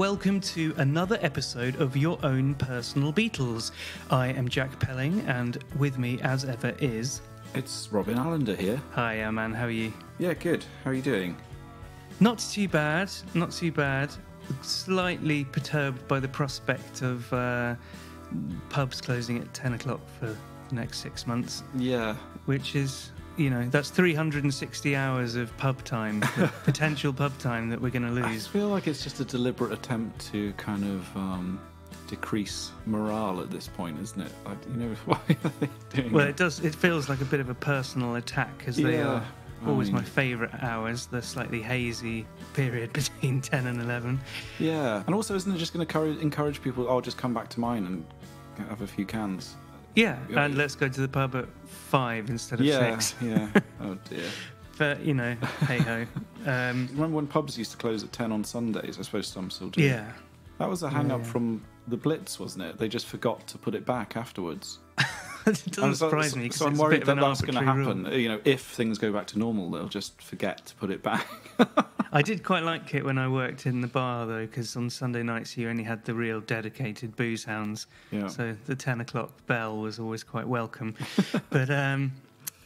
welcome to another episode of Your Own Personal Beatles. I am Jack Pelling, and with me, as ever, is. It's Robin Allender here. Hi, uh, man, how are you? Yeah, good. How are you doing? Not too bad, not too bad. Slightly perturbed by the prospect of uh, pubs closing at 10 o'clock for the next six months, Yeah. which is, you know, that's 360 hours of pub time, potential pub time that we're going to lose. I feel like it's just a deliberate attempt to kind of um, decrease morale at this point, isn't it? Like, you know, why are they doing Well, it? does. It feels like a bit of a personal attack, as they Yeah, are I always my favourite hours. The slightly hazy period between ten and eleven. Yeah. And also, isn't it just going to encourage, encourage people, oh, just come back to mine and have a few cans? Yeah, Yeah. and let's go to the pub at five instead of yeah. six. Yeah. Oh, dear. But you know, hey ho. Um, Remember when pubs used to close at 10 on Sundays? I suppose some still do. yeah, That was a hang up yeah. from the Blitz, wasn't it? They just forgot to put it back afterwards. it doesn't so, surprise me. So I'm it's a bit worried that that's going to happen. rule. You know, if things go back to normal, they'll just forget to put it back. I did quite like it when I worked in the bar though, because on Sunday nights you only had the real dedicated booze hounds. Yeah. So the 10 o'clock bell was always quite welcome. but um,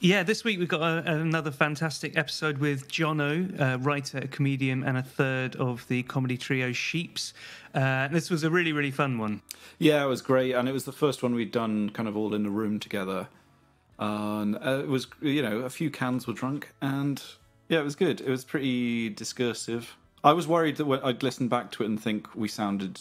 yeah, this week we've got a, another fantastic episode with Jonno, a writer, a comedian, and a third of the comedy trio Sheeps. Uh, this was a really, really fun one. yeah, it was great, and it was the first one we'd done kind of all in the room together. And uh, it was, you know, a few cans were drunk, and yeah, it was good. It was pretty discursive. I was worried that I'd listen back to it and think we sounded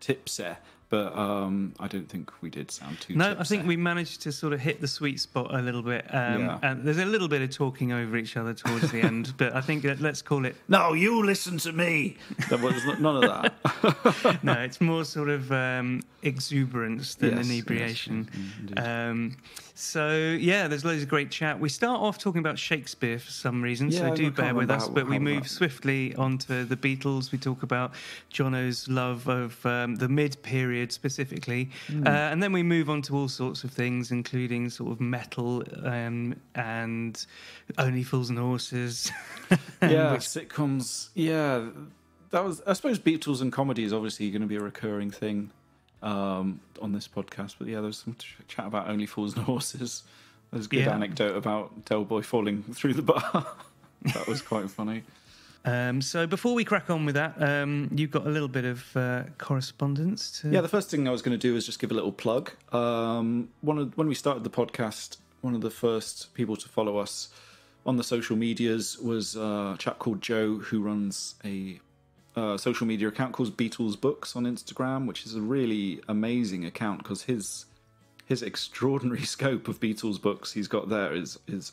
tipsy, but um, I don't think we did sound too. No, I tipsy. think we managed to sort of hit the sweet spot a little bit. Um, Yeah. And there's a little bit of talking over each other towards the end, but I think let's call it No, you listen to me. There was none of that. no, it's more sort of um, exuberance than Yes, yes, inebriation. yes, um, so yeah, there's loads of great chat. We start off talking about Shakespeare for some reason, Yeah, so do bear with us. But we move that- swiftly onto the Beatles. We talk about Jonno's love of um, the mid period specifically, Hmm. uh, and then we move on to all sorts of things, including sort of metal um, and Only Fools and Horses. yeah, which- sitcoms. Yeah, that was. I suppose Beatles and comedy is obviously going to be a recurring thing um, on this podcast. But yeah, there's some ch- chat about Only Fools and Horses. There's a good Yeah. anecdote about Del Boy falling through the bar. that was quite funny. Um, so before we crack on with that, um, you've got a little bit of uh, correspondence. To... Yeah, the first thing I was going to do is just give a little plug. Um, one of, when we started the podcast, one of the first people to follow us on the social medias was a chap called Joe who runs a uh, social media account called Beatles Books on Instagram, which is a really amazing account because his his extraordinary scope of Beatles books he's got there is is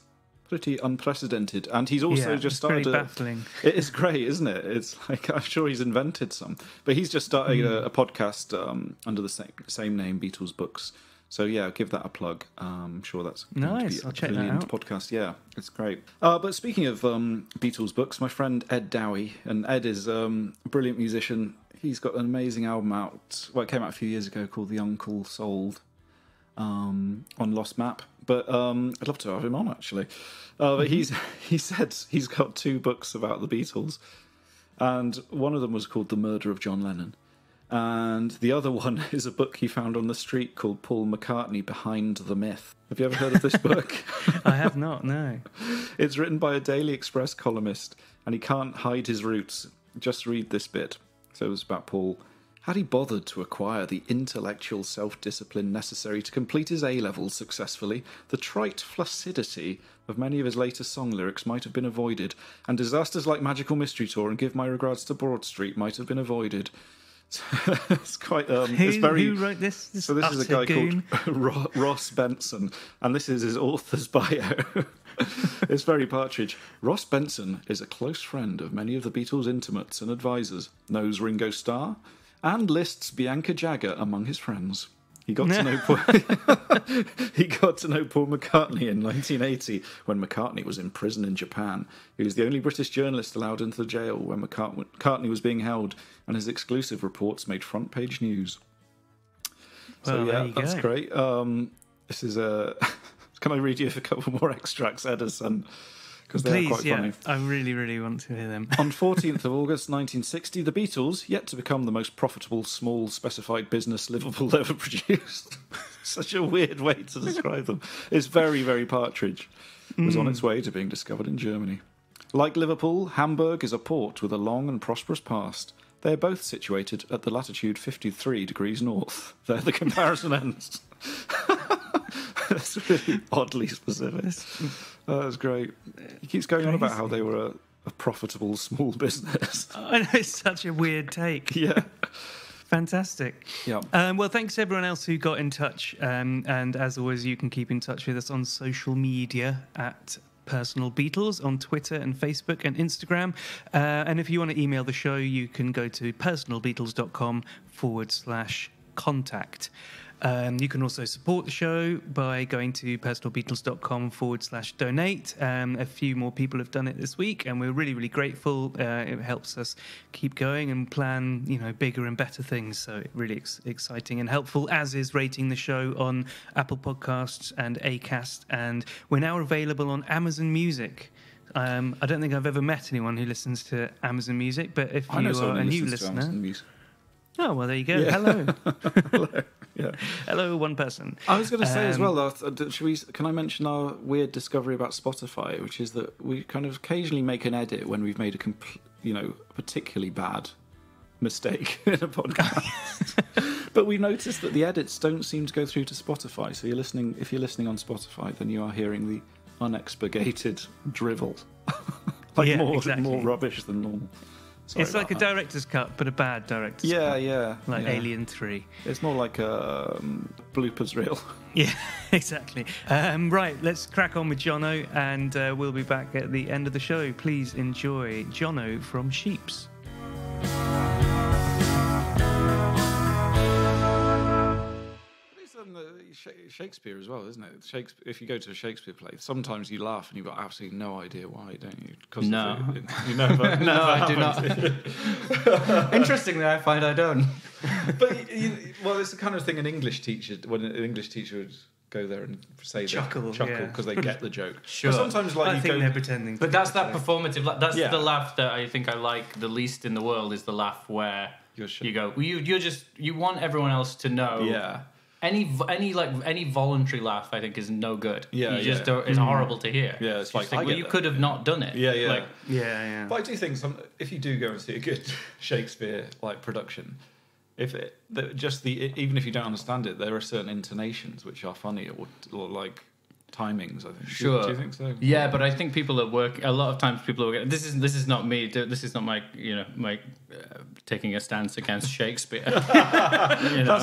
pretty unprecedented, and he's also yeah, just pretty started. a- baffling. it is great, isn't it? It's like I'm sure he's invented some, but he's just started Hmm. a, a podcast um, under the same same name, Beatles Books. So yeah, give that a plug. Um, I'm sure that's Nice, I'll check that out. podcast. Yeah, it's great. Uh, but speaking of um, Beatles books, my friend Ed Dowie, and Ed is um, a brilliant musician. He's got an amazing album out. Well, it came out a few years ago called The Uncle Sold um, on Lost Map. But um, I'd love to have him on actually. Uh, but he's he said he's got two books about the Beatles, and one of them was called The Murder of John Lennon, and the other one is a book he found on the street called Paul McCartney Behind the Myth. Have you ever heard of this book? I have not. No. it's written by a Daily Express columnist, and he can't hide his roots. Just read this bit. So it was about Paul. Had he bothered to acquire the intellectual self discipline necessary to complete his A levels successfully, the trite flaccidity of many of his later song lyrics might have been avoided, and disasters like Magical Mystery Tour and Give My Regards to Broad Street might have been avoided. it's quite. Um, Who, it's very. who wrote this? this So this is a guy goon? called Ross Benson, and this is his author's bio. it's very Partridge. Ross Benson is a close friend of many of the Beatles' intimates and advisors, knows Ringo Starr, and lists Bianca Jagger among his friends. He got to know Paul, he got to know Paul McCartney in 1980 when McCartney was in prison in Japan. He was the only British journalist allowed into the jail when McCartney was being held, and his exclusive reports made front page news. So Well, yeah, that's go. great. Um, this is a. Can I read you a couple more extracts, Edison? Because they're Please, quite yeah. funny. I really, really want to hear them. On 14th of August 1960, the Beatles, yet to become the most profitable small specified business Liverpool ever produced. Such a weird way to describe them. It's very, very Partridge. Was on its mm. way to being discovered in Germany. Like Liverpool, Hamburg is a port with a long and prosperous past. They are both situated at the latitude 53 degrees north. There the comparison ends. That's really oddly specific. Oh, that's great. He keeps going on about how they were a, a profitable small business. I know it's such a weird take. yeah. Fantastic. Yeah. Um, well, thanks to everyone else who got in touch. Um, and as always, you can keep in touch with us on social media at Personal Beatles on Twitter and Facebook and Instagram. Uh, and if you want to email the show, you can go to personalbeatles.com forward slash contact. Um, you can also support the show by going to personalbeatles.com forward slash donate. Um, a few more people have done it this week, and we're really, really grateful. Uh, it helps us keep going and plan, you know, bigger and better things. So really ex- exciting and helpful, as is rating the show on Apple Podcasts and Acast. And we're now available on Amazon Music. Um, I don't think I've ever met anyone who listens to Amazon Music, but if you are a new listener, oh well, there you go. Yeah. Hello, Yeah. hello, one person. I was going to say as Um, well. Uh, should we? Can I mention our weird discovery about Spotify, which is that we kind of occasionally make an edit when we've made a, compl- you know, particularly bad mistake in a podcast. but we noticed that the edits don't seem to go through to Spotify. So you're listening. If you're listening on Spotify, then you are hearing the unexpurgated drivel, like Yeah, more exactly. more rubbish than normal. Sorry it's like a director's cut, but a bad director's Yeah, cut. yeah. Yeah. Like yeah. Alien 3. It's more like a um, bloopers reel. Yeah, exactly. Um, right, let's crack on with Jonno, and uh, we'll be back at the end of the show. Please enjoy Jonno from Sheeps. Shakespeare as well, isn't it? Shakespeare, if you go to a Shakespeare play, sometimes you laugh and you've got absolutely no idea why, don't you? 'Cause No. it- it- you never. No, I do not. Interestingly, I find I don't. but you, you- well, it's the kind of thing an English teacher, when an English teacher would go there and say Chuckle, they chuckle yeah. because they get the joke. Sure. But sometimes, like I you think go, they're pretending. But that's that actually. performative. la- That's Yeah. the laugh that I think I like the least in the world. Is the laugh where You're sh- you go, you you're just you want everyone else to know. yeah, Any any like any voluntary laugh, I think, is no good. Yeah, you just yeah. don't. It's mm. horrible to hear. Yeah, it's You like, think, well, you that. could have not done it. yeah, yeah. Like, Yeah, yeah. But I do think some if you do go and see a good Shakespeare like production, if it that just the even if you don't understand it, there are certain intonations which are funny or, or like timings. I think. Sure. Do, you think so? Yeah, but I think people at work. A lot of times, people are. This is this is not me. This is not my you know my taking a stance against Shakespeare. you know,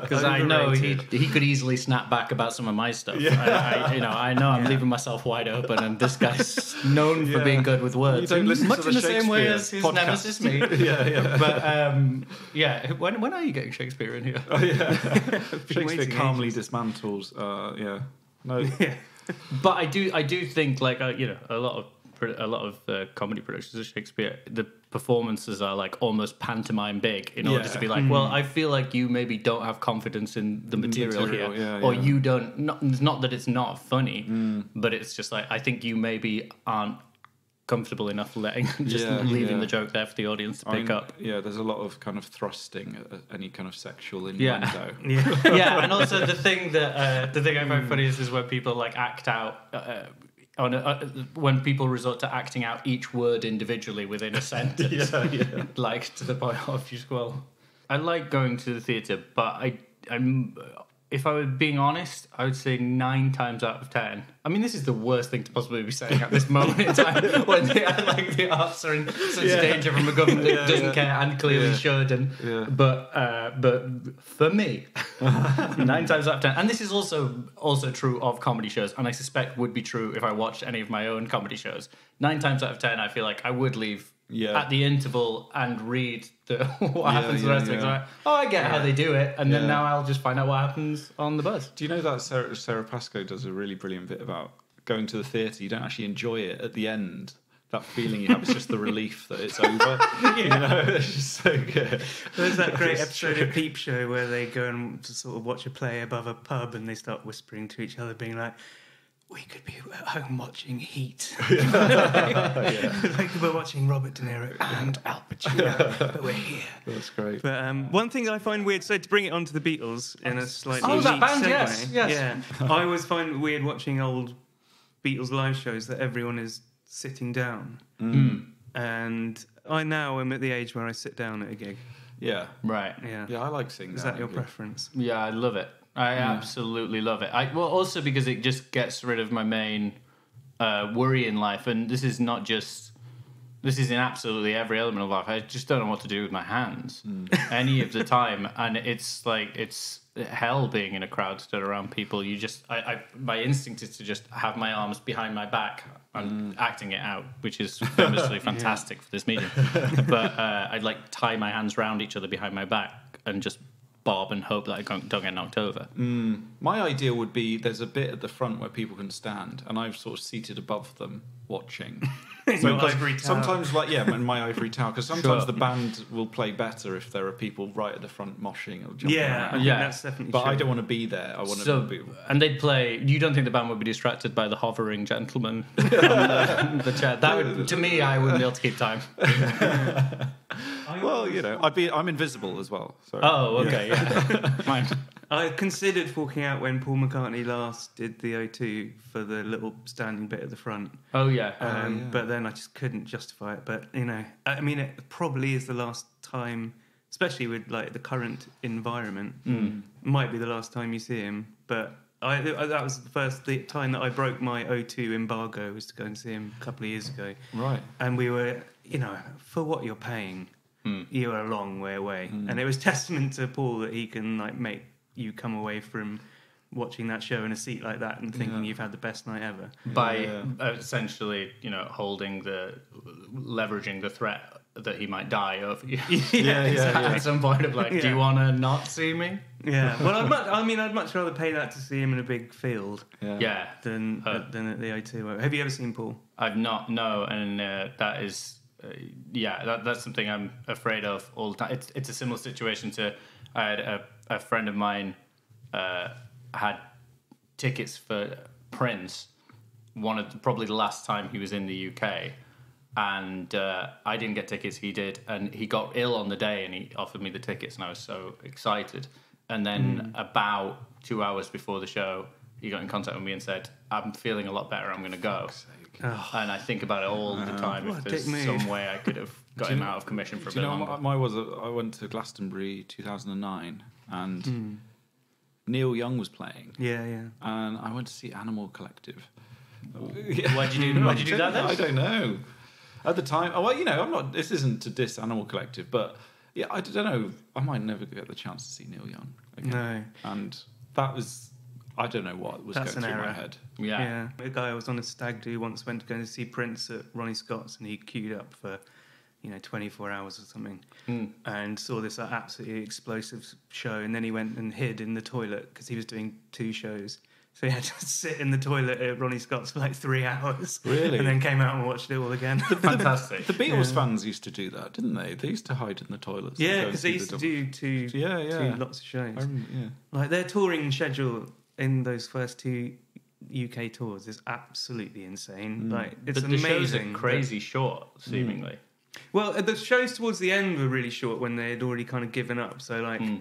because I know he he could easily snap back about some of my stuff. I, I, you know, I know I'm leaving myself wide open, and this guy's known for being good with words. You don't listen much to in the the same way as his podcast. nemesis me. yeah, yeah. But um, yeah, when when are you getting Shakespeare in here? Oh, yeah. Shakespeare calmly ages. dismantles. Uh, yeah. No. Yeah. But I do, I do think like uh, you know a lot of pro- a lot of uh, comedy productions of Shakespeare, the performances are like almost pantomime big in order Yeah. to be like, well, I feel like you maybe don't have confidence in the material, material, here, yeah, or yeah. you don't. Not, it's not that it's not funny, but it's just like I think you maybe aren't comfortable enough letting just Yeah, leaving yeah. the joke there for the audience to I pick mean, up. Yeah, there's a lot of kind of thrusting at at any kind of sexual Yeah. innuendo. Yeah. yeah, and also the thing that uh, the thing I find funny is, is when people like act out uh, on a, uh, when people resort to acting out each word individually within a sentence, Yeah, yeah. like to the point of just well, I like going to the theatre, but I I'm if I were being honest, I would say nine times out of ten. I mean, this is the worst thing to possibly be saying at this moment in time when the, like the arts are in such Yeah. danger from a government that Yeah, doesn't yeah. care and clearly should. And but uh, but for me, nine times out of ten, and this is also also true of comedy shows, and I suspect would be true if I watched any of my own comedy shows. Nine times out of ten, I feel like I would leave. Yeah. At the interval and read the what Yeah, happens the rest of it. 'cause yeah. I'm like, Oh, I get how they do it, and then now I'll just find out what happens on the bus. Do you know that Sara, Sara Pascoe does a really brilliant bit about going to the theatre? You don't actually enjoy it at the end. That feeling you have is just the relief that it's over. You know, it's just so good. There's that great episode true. of Peep Show where they go and sort of watch a play above a pub and they start whispering to each other, being like, we could be at home watching Heat. like we're watching Robert De Niro and Al Pacino, but we're here. That's great. But um, one thing I find weird, so to bring it onto the Beatles in a slightly Oh, that band, segue, yes, yes. yeah, I always find it weird watching old Beatles live shows that everyone is sitting down, and I now am at the age where I sit down at a gig. Yeah. Right. Yeah, Yeah, I like seeing is that. that your preference? Yeah, I love it. I absolutely love it. I well also because it just gets rid of my main uh, worry in life, and this is not just this is in absolutely every element of life. I just don't know what to do with my hands any of the time, and it's like it's hell being in a crowd stood around people. You just I, I my instinct is to just have my arms behind my back. I'm acting it out, which is famously fantastic for this medium. But uh, I'd like tie my hands round each other behind my back and just bob and hope that I don't don't get knocked over. Mm. My idea would be there's a bit at the front where people can stand, and I've sort of seated above them watching. In your ivory tower. sometimes, like yeah, in my ivory tower, because sometimes Sure. the band will play better if there are people right at the front moshing or jumping Yeah, around. think Yeah. that's definitely But true. I don't want to be there. I want So, to be. and they'd play. You don't think the band would be distracted by the hovering gentleman on the, the chair? That would, to me, I wouldn't be able to keep time. Well, you know, I'd be. I'm invisible as well. So. Oh, okay, yeah. Fine. I considered walking out when Paul McCartney last did the O2 for the little standing bit at the front, Oh yeah. um, yeah. but then I just couldn't justify it. But you know, I mean, it probably is the last time, especially with like the current environment, might be the last time you see him. But I, that was the first the time that I broke my O2 embargo was to go and see him a couple of years ago, Right. and we were, you know, for what you're paying, you are a long way away, and it was testament to Paul that he can like make you come away from watching that show in a seat like that and thinking Yeah. you've had the best night ever. by Yeah. uh, essentially, you know, holding the leveraging the threat that he might die over you. Yeah, yeah, At some point of like, do you want to not see me? Yeah, well, I'd much, I mean, I'd much rather pay that to see him in a big field Yeah. Yeah, than Uh, than at the O2. Have you ever seen Paul? I've not no, and uh, that is, uh, yeah, that, that's something I'm afraid of all the time. It's it's a similar situation to I had a, a friend of mine uh, had tickets for Prince, one of the, probably the last time he was in the UK, and uh, I didn't get tickets. He did, and he got ill on the day, and he offered me the tickets, and I was so excited. And then about two hours before the show, he got in contact with me and said, "I'm feeling a lot better. I'm going to go." Oh. And I think about it all the uh, time. What If there's dick some way I could have got him know- out of commission for a Do bit you know, longer. my, my was a, I went to Glastonbury 2009, and hmm. Neil Young was playing, Yeah, yeah. and I went to see Animal Collective. Why'd you do? Why'd you do that then? I don't know. At the time, oh well, you know, I'm not. This isn't to diss Animal Collective, but yeah, I don't know. I might never get the chance to see Neil Young again. No. And that was, I don't know what was That's going an through my head. Yeah. Yeah. A guy I was on a stag do once went to go and see Prince at Ronnie Scott's and he queued up for, you know, 24 hours or something Hmm. and saw this like, absolutely explosive show. And then he went and hid in the toilet because he was doing two shows. So he had to sit in the toilet at Ronnie Scott's for like three hours. Really? And then came out and watched it all again. Fantastic. The Beatles fans used to do that, didn't they? They used to hide in the toilets. yeah, because see they the used to do two, Yeah, yeah. two lots of shows. I remember, yeah. Like their touring schedule in those first two UK tours is absolutely insane. Like it's but the shows amazing. are that- crazy short, seemingly. Well, uh, the shows towards the end were really short when they had already kind of given up. So, like, Hmm.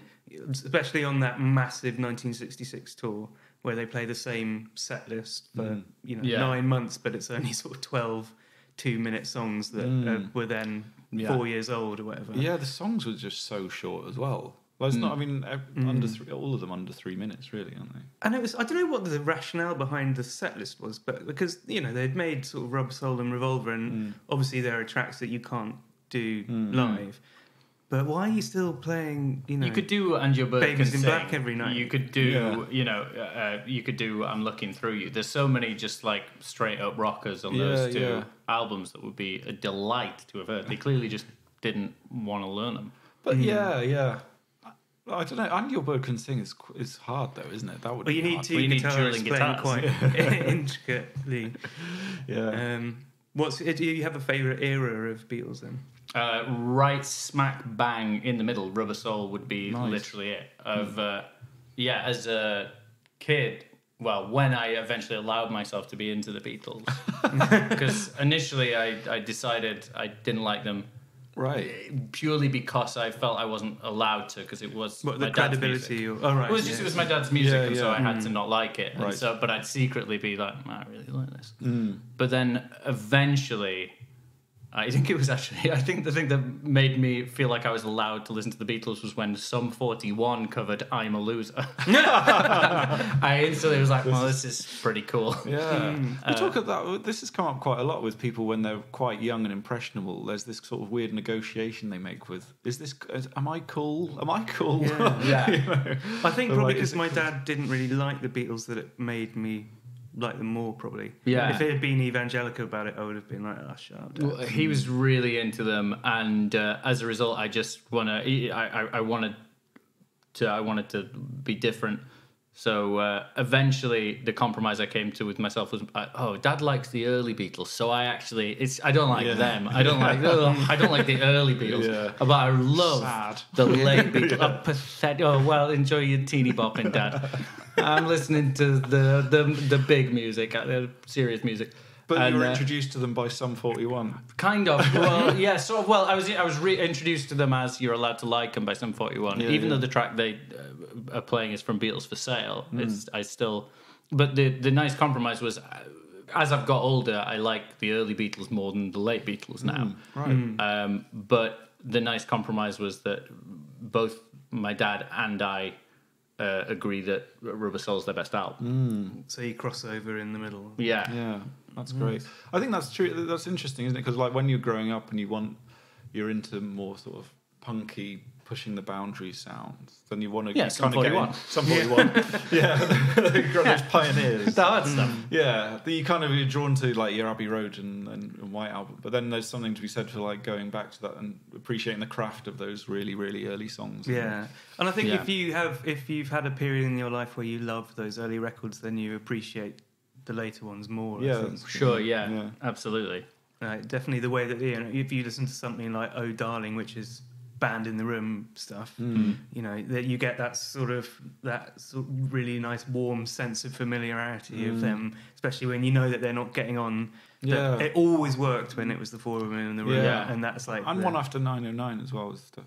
especially on that massive 1966 tour where they play the same set list for you know Yeah. nine months, but it's only sort of 12 two-minute songs that uh, were then Yeah. four years old or whatever. Yeah, the songs were just so short as well. Well, it's not. I mean, ev- under hmm. three, all of them under three minutes, really, aren't they? And it was I don't know what the rationale behind the set list was, but because you know they'd made sort of Rubber Soul and Revolver, and hmm. obviously there are tracks that you can't do hmm. live. But why are you still playing? You know, You could do and your bird Babies can in sing. Black every night. You could do, Yeah. you know, uh, you could do. I'm looking through you. There's so many just like straight up rockers on Yeah, those two yeah. albums that would be a delight to have heard. They clearly just didn't want to learn them. But yeah, yeah. I, I don't know. And your bird can sing is qu- is hard though, isn't it? That would. Well, you be need hard. two Well, you need guitarists drilling playing guitars. quite intricately. Yeah. Um, what's do you have a favourite era of Beatles then? Uh, right smack bang in the middle, Rubber Soul would be Nice. literally it. Of uh, yeah, as a kid, well, when I eventually allowed myself to be into the Beatles, because initially I, I decided I didn't like them Right. purely because I felt I wasn't allowed to because it was What my the dad's credibility? music. Oh right, It was just it was my dad's music, Yeah, and so yeah. I had to not like it. And Right. so, but I'd secretly be like, I really like this. Mm. But then eventually, I think it was actually I think the thing that made me feel like I was allowed to listen to the Beatles was when Sum 41 covered "I'm a Loser." I instantly was like, well, this is pretty cool. Yeah. Hmm. we talk about this has come up quite a lot with people when they're quite young and impressionable. There's this sort of weird negotiation they make with is this is, am I cool? Am I cool? Yeah. Yeah. You know? I think Or probably because is it- my dad didn't really like the Beatles that it made me like them more. Probably. Yeah. If it had been evangelical about it, I would have been like, oh, shut up. Dad." Well, he was really into them, and uh, as a result, I just wanna. I, I, I wanted to. I wanted to be different. So uh, eventually, the compromise I came to with myself was, uh, oh, Dad likes the early Beatles, so I actually, it's I don't like Yeah. them. I don't like. ugh, I don't like the early Beatles, Yeah. but I love Sad. the late Beatles. Oh, pathetic. Oh well, enjoy your teeny bopping, Dad. I'm listening to the the the big music, uh, the serious music. But And, you were uh, introduced to them by Sum 41. Kind of. Well, yeah. sort of. well, I was I was reintroduced to them as you're allowed to like them by Sum 41. Yeah, Even yeah. though the track they uh, are playing is from Beatles for Sale, Hmm. it's I still. But the the nice compromise was, uh, as I've got older, I like the early Beatles more than the late Beatles now. Right. Um, but the nice compromise was that both my dad and I. Uh, agree that Rubber Soul's their best album. So you cross over in the middle. Yeah. Yeah, that's mm. great. I think that's true. That's interesting, isn't it? Because like when you're growing up and you want, you're into more sort of punky, pushing the boundary sounds, then you want to Yeah, kind Sum of get 41. in- Sum 41. yeah, you've got those pioneers. That stuff. Mm. Yeah, that you kind of you're drawn to like your Abbey Road and, and, and White Album, but then there's something to be said for like going back to that and appreciating the craft of those really really early songs. Yeah, and I think Yeah. if you have, if you've had a period in your life where you love those early records, then you appreciate the later ones more. Yeah, Sure. Yeah. Yeah. Absolutely. Right, definitely the way that you know, if you listen to something like "Oh Darling," which is band in the room stuff, Mm. you know that you get that sort of that sort of really nice warm sense of familiarity of them, especially when you know that they're not getting on. Yeah. it always worked when it was the four of them in the room, Yeah. and that's like and the- one after 909 as well. Was the,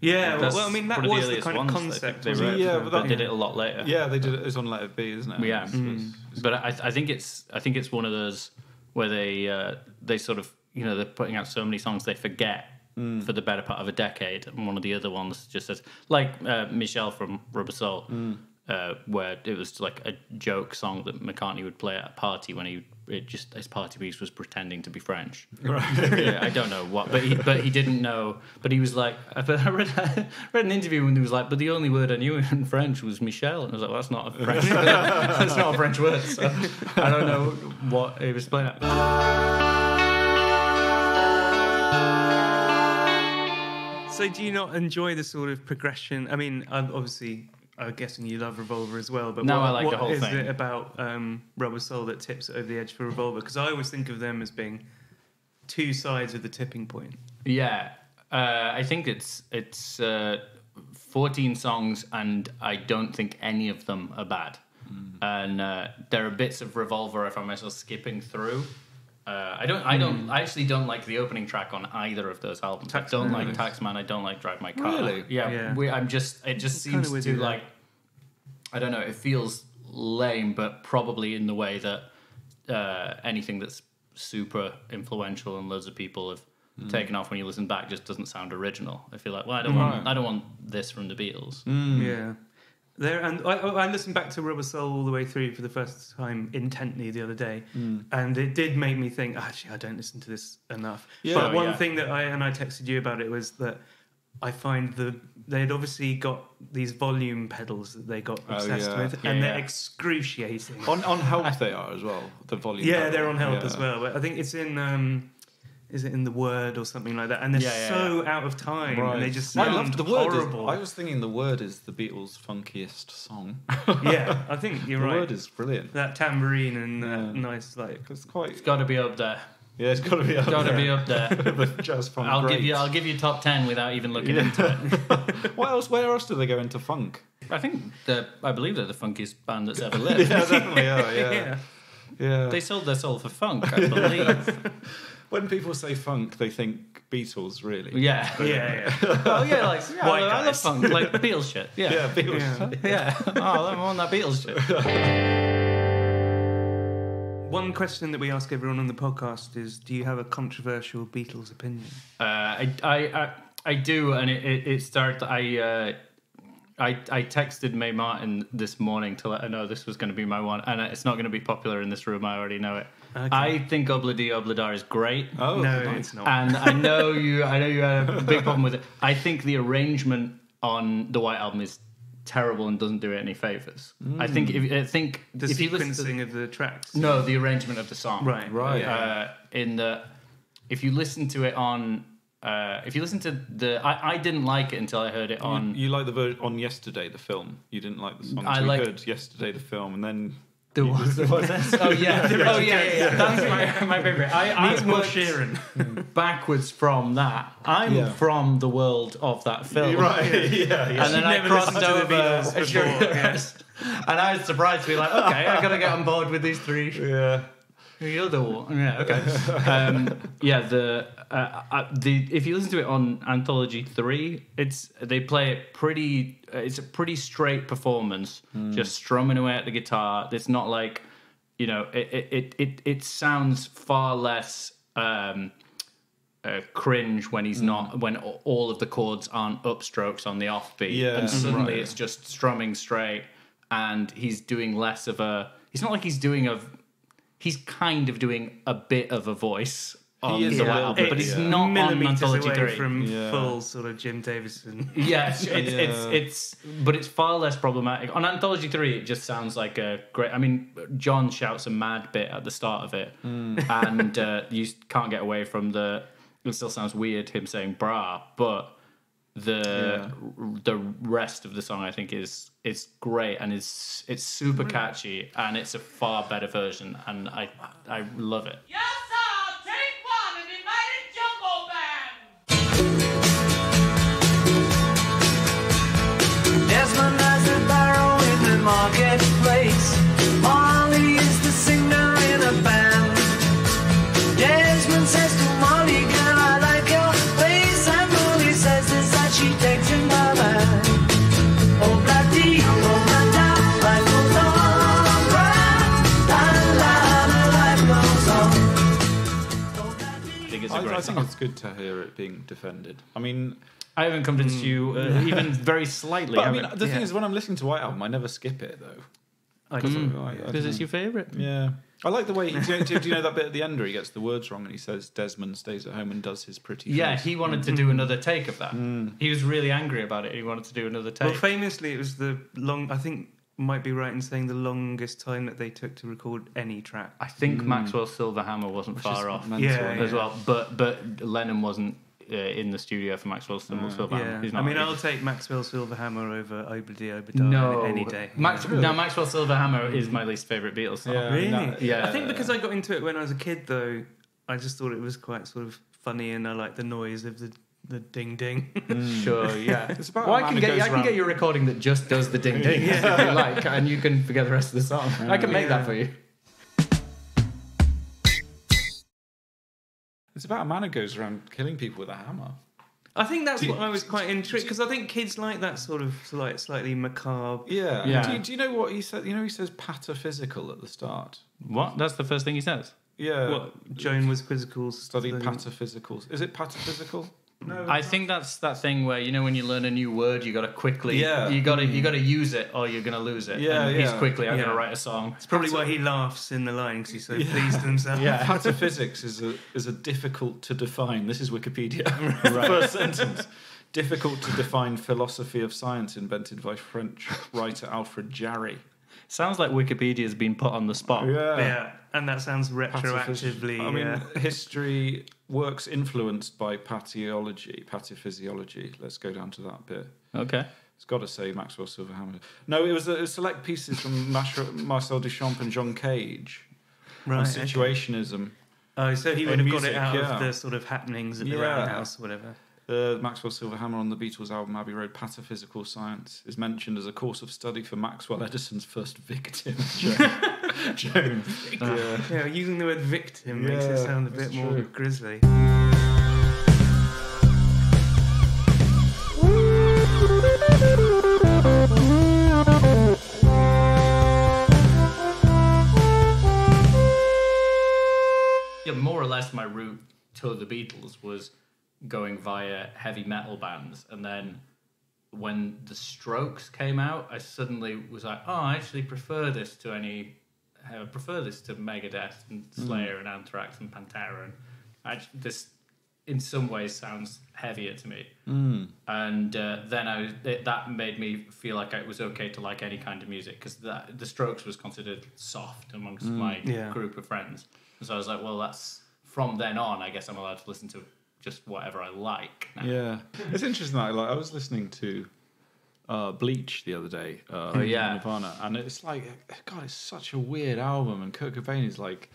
Yeah, well, That's well, I mean that one of the was the kind of concept. think they wasn't wrote. Yeah, for- but They did it a lot later. yeah, they did it. It's on Let It Be, isn't it? Yeah. It's- it's- it's- But I, I think it's I think it's one of those where they uh, they sort of you know they're putting out so many songs they forget Mm. for the better part of a decade, and one of the other ones just says like uh, Michelle from Rubber Soul, Mm. uh, where it was like a joke song that McCartney would play at a party when he it just his party piece was pretending to be French. Yeah, I don't know what, but he but he didn't know. But he was like, I read, I read an interview when he was like, but the only word I knew in French was Michel, and I was like, well, that's not a French, that's not a French word. So I don't know what he was playing at. So, do you not enjoy the sort of progression? I mean, obviously, I'm guessing you love Revolver as well. But No, what, I like the whole is thing. it about um, Rubber Soul that tips over the edge for Revolver? Because I always think of them as being two sides of the tipping point. Yeah, uh, I think it's it's uh, 14 songs, and I don't think any of them are bad. And uh, there are bits of Revolver if I find myself skipping through. Uh, I don't. I don't. I actually don't like the opening track on either of those albums. I don't Taxman. like Taxman. I don't like Drive My Car. Really? Yeah. Yeah. We, I'm just. It just Kinda seems with to like. I don't know. It feels lame, but probably in the way that uh, anything that's super influential and loads of people have Hmm. taken off when you listen back just doesn't sound original. I feel like, well, I don't want. I don't want this from the Beatles. Yeah. There and I, I listened back to Rubber Soul all the way through for the first time intently the other day, and it did make me think. Actually, I don't listen to this enough. Yeah. but one yeah. thing that I and I texted you about it was that I find the they'd obviously got these volume pedals that they got Oh, obsessed yeah. with, Yeah, and they're yeah. excruciating. on on help they are as well. The volume. yeah, pedal. they're on help Yeah. as well. But I think it's in. Um, is it in the word or something like that? And they're Yeah, yeah, so out of time, Right. and they just I sound loved the word. Is, horrible. I was thinking the word is the Beatles' funkiest song. yeah, I think you're the right. The word is brilliant. that tambourine and that nice like It's quite. It's got to be up there. Yeah, it's got to be up Got to there. be up there. the jazz funk. I'll give you. I'll give you top ten without even looking into it. what else? Where else do they go into funk? I think the. I believe they're the funkiest band that's ever lived. Yeah, definitely. are, Yeah, Yeah. yeah. They sold their soul for funk, I believe. When people say funk, they think Beatles, really. Yeah. Yeah, yeah. Oh yeah, like yeah, White I, love, I love funk, like Beatles shit. Yeah. Yeah, Beatles. Yeah. Yeah. Oh, I'm on that Beatles shit. One question that we ask everyone on the podcast is: Do you have a controversial Beatles opinion? Uh, I, I, I, I do, and it, it, it started. I, uh, I, I texted Mae Martin this morning to let her know this was going to be my one, and it's not going to be popular in this room. I already know it. Okay. I think Ob-La-Di Ob-La-Da is great. Oh, no, nice. it's not. and I know you. I know you had a big problem with it. I think the arrangement on the White Album is terrible and doesn't do it any favors. I think if I think the if you listen to sequencing of the tracks. no the arrangement of the song, Right. Right. Uh, in the if you listen to it on. Uh, if you listen to the, I, I didn't like it until I heard it on You, you like the ver- on yesterday the film. You didn't like the song. I like- heard yesterday the film, and then the one. oh yeah, oh yeah, yeah, yeah. That's my, my favorite. I, I Needs more worked Sheeran. backwards from that. I'm Yeah. from the world of that film. right, yeah, yeah. and then I never crossed listened to the over, Beatles Sure, before, yes. and I was surprised to be like, okay, I gotta get on board with these three. yeah. The other one, yeah, okay. Um, yeah, the uh, uh, the if you listen to it on Anthology Three, it's they play it pretty. Uh, it's a pretty straight performance, just strumming away at the guitar. It's not like you know, it it it it, sounds far less. Um, uh, cringe when he's not when all of the chords aren't upstrokes on the offbeat Yeah, and suddenly right. it's just strumming straight and he's doing less of a he's not like he's doing a he's kind of doing a bit of a voice on He is the a little album, but he's yeah. not on millimeters Anthology away 3 from Yeah. full sort of Jim Davidson. yeah, it's, it's, Yeah. it's it's but it's far less problematic. On Anthology Three, it just sounds like a great. I mean, John shouts a mad bit at the start of it, and uh, you can't get away from the. It still sounds weird him saying "bra," but the the rest of the song I think is is great and is it's super catchy and it's a far better version and I I love it. Yes, sir. Take one United Jungle Band. Desmond has a barrow in the marketplace. I think it's a I, great I think song. it's good to hear it being defended. I mean, I haven't convinced you uh, even very slightly. but I mean, have the thing is, when I'm listening to White Album, I never skip it though. Because do. I- I don't because it's know. your favorite. Yeah. I like the way. Do you, do you know that bit at the end where he gets the words wrong and he says Desmond stays at home and does his pretty Yeah, face? he wanted to do another take of that. Mm. He was really angry about it. He wanted to do another take. Well, famously, it was the long. I think might be right in saying the longest time that they took to record any track. I think Maxwell Silverhammer wasn't far off mental, Yeah, as yeah. well, but but Lennon wasn't uh, in the studio for Maxwell Sil- Silverhammer. Yeah, He's I mean. I'll take Maxwell Silverhammer over Ob-La-Di Ob-La-Da no any day. Max, Really? Now Maxwell Silverhammer is my least favorite Beatles song. Yeah. Really? No, yeah. I think because I got into it when I was a kid, though, I just thought it was quite sort of funny, and I like the noise of the the ding ding. Mm. Sure, yeah. It's about well, a I man can get I can get you a recording that just does the ding ding if you like, and you can forget the rest of the song. I can make Yeah. that for you. It's about a man who goes around killing people with a hammer. I think that's Do you- what I was quite intrigued because I think kids like that sort of like slightly macabre. Yeah. Yeah. Do you, do you know what he said? You know, he says pataphysical at the start. What? That's the first thing he says. Yeah. What Joan was quizzical. Studied the- pataphysicals. Is it pataphysical? No. I think that's that thing where you know when you learn a new word, you got to quickly, Yeah. you got to you mm. got to use it or you're gonna lose it. Yeah, and he's quickly. I'm Yeah. gonna write a song. It's probably why he laughs in the line because he's so pleased with himself. Yeah. Pataphysics is a is a difficult to define. This is Wikipedia. First sentence. Difficult to define philosophy of science invented by French writer Alfred Jarry. Sounds like Wikipedia's been put on the spot. Yeah, yeah. and that sounds Pataphys- retroactively. I mean, uh, history works influenced by pathology, pathophysiology. Let's go down to that bit. Okay. It's got to say Maxwell Silverhammer. No, it was a, select pieces from Marcel Duchamp and John Cage on right. okay. situationism. Oh, so he would have music, got it out yeah. of the sort of happenings at the Yeah. Roundhouse, or whatever. Uh, the Maxwell Silverhammer on the Beatles album Abbey Road Pataphysical Science is mentioned as a course of study for Maxwell Edison's first victim, Joan. Joan. Yeah. Yeah, using the word victim makes it sound a bit more true. grisly. Yeah, more or less, my route to the Beatles was going via heavy metal bands, and then when the Strokes came out, I suddenly was like, "Oh, I actually prefer this to any. I prefer this to Megadeth and mm. Slayer and Anthrax and Pantera." And I, j- this, in some ways, sounds heavier to me. Mm. And uh, then I was, it, that made me feel like it was okay to like any kind of music because the Strokes was considered soft amongst mm. my Yeah. group of friends. And so I was like, well, that's from then on. I guess I'm allowed to listen to just whatever I like. Now. Yeah, it's interesting that like I was listening to uh, Bleach the other day. Uh, Oh, yeah. Nirvana, and it's like God, it's such a weird album, and Kurt Cobain is like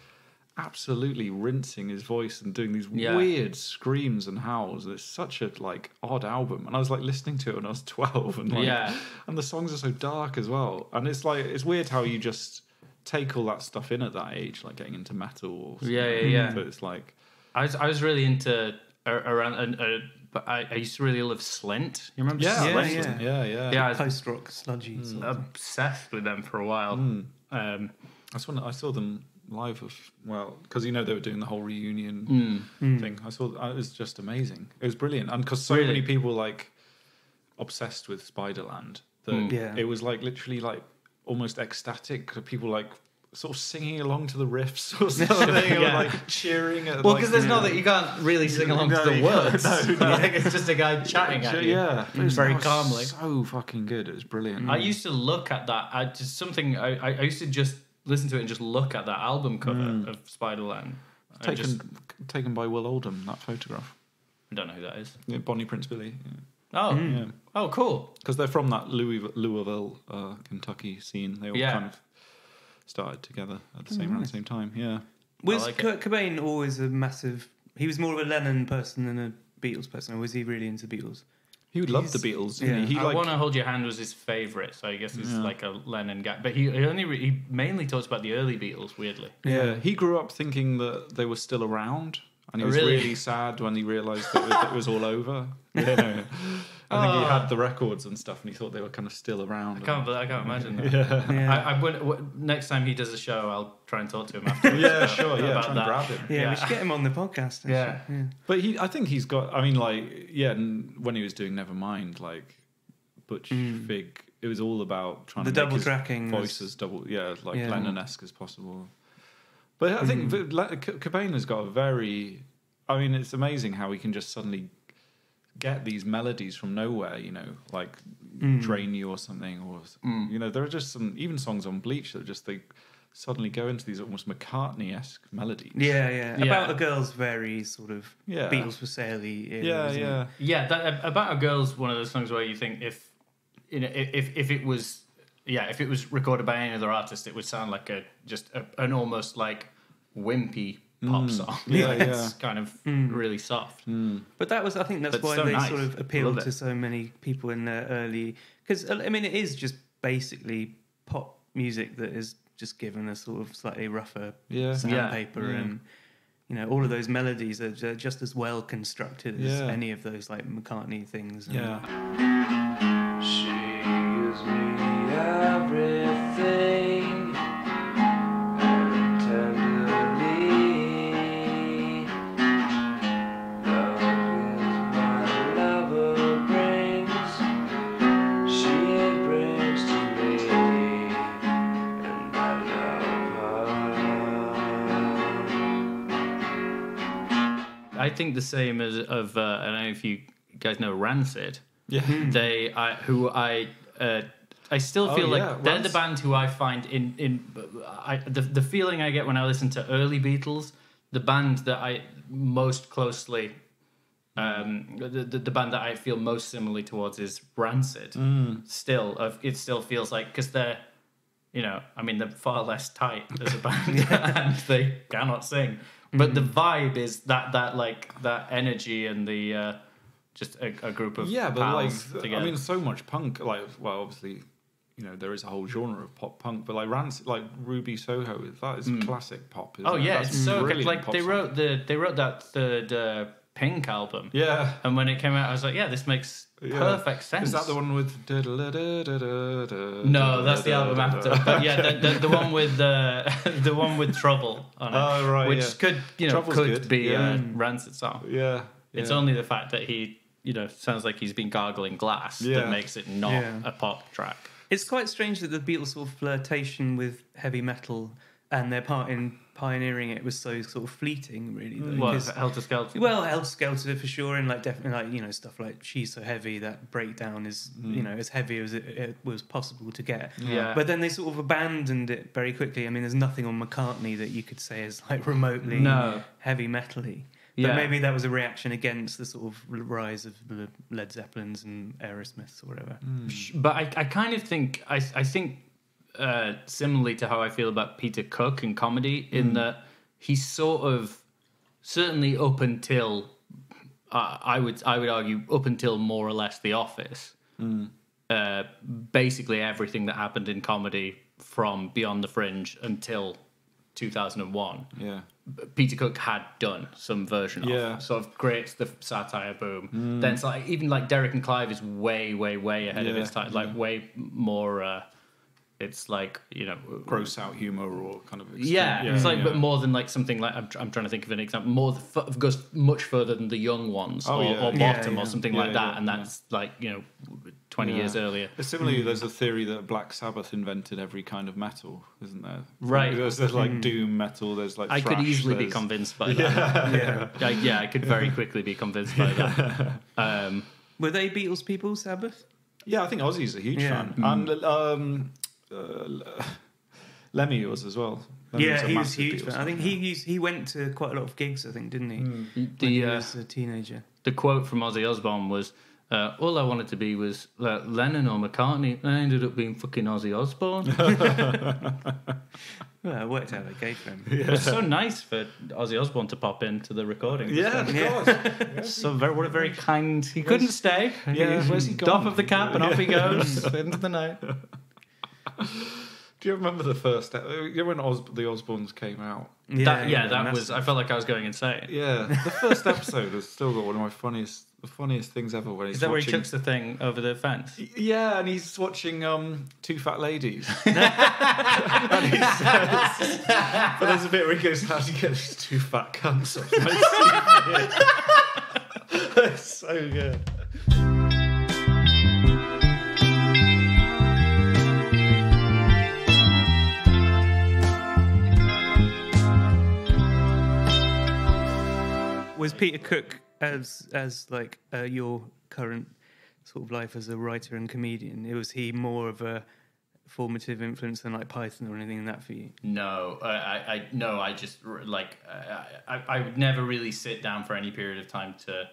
absolutely rinsing his voice and doing these Yeah. weird screams and howls. It's such a like odd album, and I was like listening to it when I was twelve, and like, Yeah. and the songs are so dark as well, and it's like it's weird how you just take all that stuff in at that age, like getting into metal. Or something. Yeah, yeah, yeah. But it's like I was I was really into around. Uh, uh, but I, I used to really love Slint. You remember yeah, Yeah, Slint? yeah, yeah, yeah. Yeah, I Post rock, sludgy. sort of. obsessed with them for a while. Um, That's when I saw them live. Of, well, because you know they were doing the whole reunion Hmm. thing. I saw it was just amazing. It was brilliant, and because so Really? many people like obsessed with Spiderland, that Hmm. Yeah. it was like literally like almost ecstatic. People like sort of singing along to the riffs or something, or like cheering at. well, like, because there's you no know- that you can't really sing along No, to the you can't. words. like, it's just a guy chatting at you. Yeah, it was very that was calmly. So fucking good. It was brilliant. I used to look at that. I just something. I, I I used to just listen to it and just look at that album cover of Spiderland. I taken just taken by Will Oldham that photograph. I don't know who that is. Yeah, Bonnie Prince Billy. Yeah. Oh, Yeah. oh, cool. because they're from that Louis, Louisville, uh, Kentucky scene. They all Yeah. kind of started together at the oh, same around the same time. Yeah, Was like it. Kurt Cobain always a massive? He was more of a Lennon person than a Beatles person, or was he really into Beatles? he would love the Beatles. yeah. He, he I like want to hold your hand was his favorite, so I guess he's Yeah. like a Lennon guy. But he, he only re- he mainly talks about the early Beatles. Weirdly, yeah. He grew up thinking that they were still around, and he Oh, was really? really, sad when he realised that it, was, it was all over. Yeah, no. I think he Oh. had the records and stuff, and he thought they were kind of still around. I can't. be- I can't imagine that. Yeah. Yeah. I, I would, w- next time he does a show, I'll try and talk to him after. yeah, sure. Yeah, About try and that. grab him. Yeah, Yeah. we should get him on the podcast. actually. Yeah. yeah. But he, I think he's got. I mean, like, yeah. And when he was doing Nevermind, like Butch Vig, it was all about trying The to make double his tracking was- voice as double, yeah, like Yeah. Lennon-esque as possible. But I think mm. Cobain has got a very. I mean, it's amazing how he can just suddenly get these melodies from nowhere. You know, like mm. "Drain You" or something, or mm. you know, there are just some even songs on Bleach that just they suddenly go into these almost McCartney-esque melodies. Yeah, yeah. Yeah. About a Girl's very sort of Yeah. Beatles for Saley. era, yeah, it? yeah. Yeah, that, about a girl's one of those songs where you think if you know if if it was yeah if it was recorded by any other artist, it would sound like a just a, an almost like wimpy pop mm. song. Yeah, Like, yeah. it's kind of mm. really soft. Mm. But that was, I think, that's But why so they nice. sort of appealed to so many people in their early. Because uh, I mean, it is just basically pop music that is just given a sort of slightly rougher Yeah. sandpaper, Yeah. and you know, all of those melodies are just as well constructed as Yeah. any of those like McCartney things. and- Yeah. She gives me think the same as of uh, I don't know if you guys know Rancid. Yeah. They I who I uh, I still Oh, feel like yeah, they're Ranc- the band who I find in in I, the the feeling I get when I listen to early Beatles, the band that I most closely. Um, the, the the band that I feel most similarly towards is Rancid. Mm. Still, of it still feels like because they're, you know, I mean they're far less tight as a band and they cannot sing. But the vibe is that that like that energy and the uh, just a, a group of yeah, but like, together. I mean, so much punk. Like, well, obviously, you know, there is a whole genre of pop punk, but like Rancid, like Ruby Soho, that is classic pop. Oh it? yeah, That's it's so good. Like they song. wrote the they wrote that third uh, Pink album, Yeah. and when it came out, I was like, yeah, this makes Yeah. perfect sense. Is that the one with? No, that's the album after. But yeah, the, the, the one with the uh, the one with Trouble on it, Oh, right, which yeah. could you know Trouble's could good, be yeah. a rancid song. Yeah. It's only the fact that he you know sounds like he's been gargling glass Yeah. that makes it not Yeah. a pop track. It's quite strange that the Beatles' sort of flirtation with heavy metal and their part in pioneering it was so sort of fleeting, really. Though, What Helter Skelter? well, Helter Skelter for sure, and like definitely like you know stuff like "She's So Heavy." That breakdown is mm. you know as heavy as it, it was possible to get. Yeah. But then they sort of abandoned it very quickly. I mean, there's nothing on McCartney that you could say is like remotely No. heavy metally. Yeah. But maybe that was a reaction against the sort of rise of the Led Zeppelins and Aerosmiths or whatever. but I, I kind of think I I think uh, similarly to how I feel about Peter Cook in comedy, in that he's sort of certainly up until uh, I would I would argue up until more or less The Office, uh, basically everything that happened in comedy from Beyond the Fringe until 2001. Yeah. Peter Cook had done some version Yeah. of. Sort of creates the satire boom. Then it's like even like Derek and Clive is way, way, way ahead of Yeah, its time. Like way more. Uh, it's like you know. Gross out humor or kind of. extreme- Yeah, it's like yeah. but more than like something like I'm, I'm trying to think of an example. More f- goes much further than the young ones Oh, or, yeah. or bottom yeah. or something Yeah, like that, yeah, and yeah. that's like you know twenty Yeah. years earlier. Similarly, there's a theory that Black Sabbath invented every kind of metal, isn't there? Right. There's, there's like doom metal. There's like I could thrash, easily be convinced by that. Yeah. I, yeah, I could very quickly be convinced by that. Um, Were they Beatles people, Sabbath? Yeah, I think Ozzy's a huge Yeah. fan, and um, uh, Lemmy was as well. Lemmy yeah, a he was huge. Fan. I think he used, he went to quite a lot of gigs. I think, didn't he? When the he uh, was a teenager. the quote from Ozzy Osbourne was, uh, "All I wanted to be was uh, Lennon or McCartney. and I ended up being fucking Ozzy Osbourne." Well, it worked out okay for him. It was so nice for Ozzy Osbourne to pop into the recording. Yeah, of course. So very, what a very kind. He couldn't stay. Yeah, where's he Doff gone? of the cap and off he goes into the night. Do you remember the first? uh, You remember when Os- the Osbournes came out? Yeah, that, yeah, yeah, that was. I felt like I was going insane. Yeah, the first episode has still got one of my funniest, the funniest things ever. When he's Is that where he watching, chucks the thing over the fence? Yeah, and he's watching um, Two Fat Ladies. and he says, but there's a bit where he goes, "How do you get these two fat cunts off my It's so good. Was Peter Cook as as like uh, your current sort of life as a writer and comedian? It was he more of a formative influence than like Python or anything like that for you? No, I, I, I no, I just like I, I, I would never really sit down for any period of time to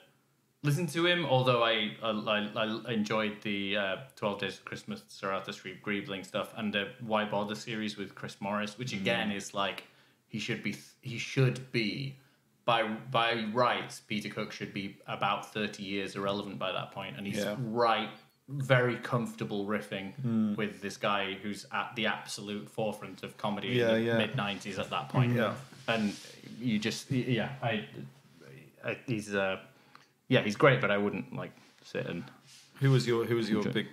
listen to him. Although I, I, I enjoyed the uh, Twelve Days of Christmas, Sir Arthur Streeb-Greebling stuff, and the Why Bother series with Chris Morris, which again is like he should be he should be by by rights. Peter Cook should be about thirty years irrelevant by that point, and he's Yeah. right very comfortable riffing with this guy who's at the absolute forefront of comedy Yeah, in the yeah. mid 90s at that point. Yeah. And you just, yeah, I, I he's, uh, yeah, he's great, but I wouldn't like sit and. Who was your Who was your Enjoy. big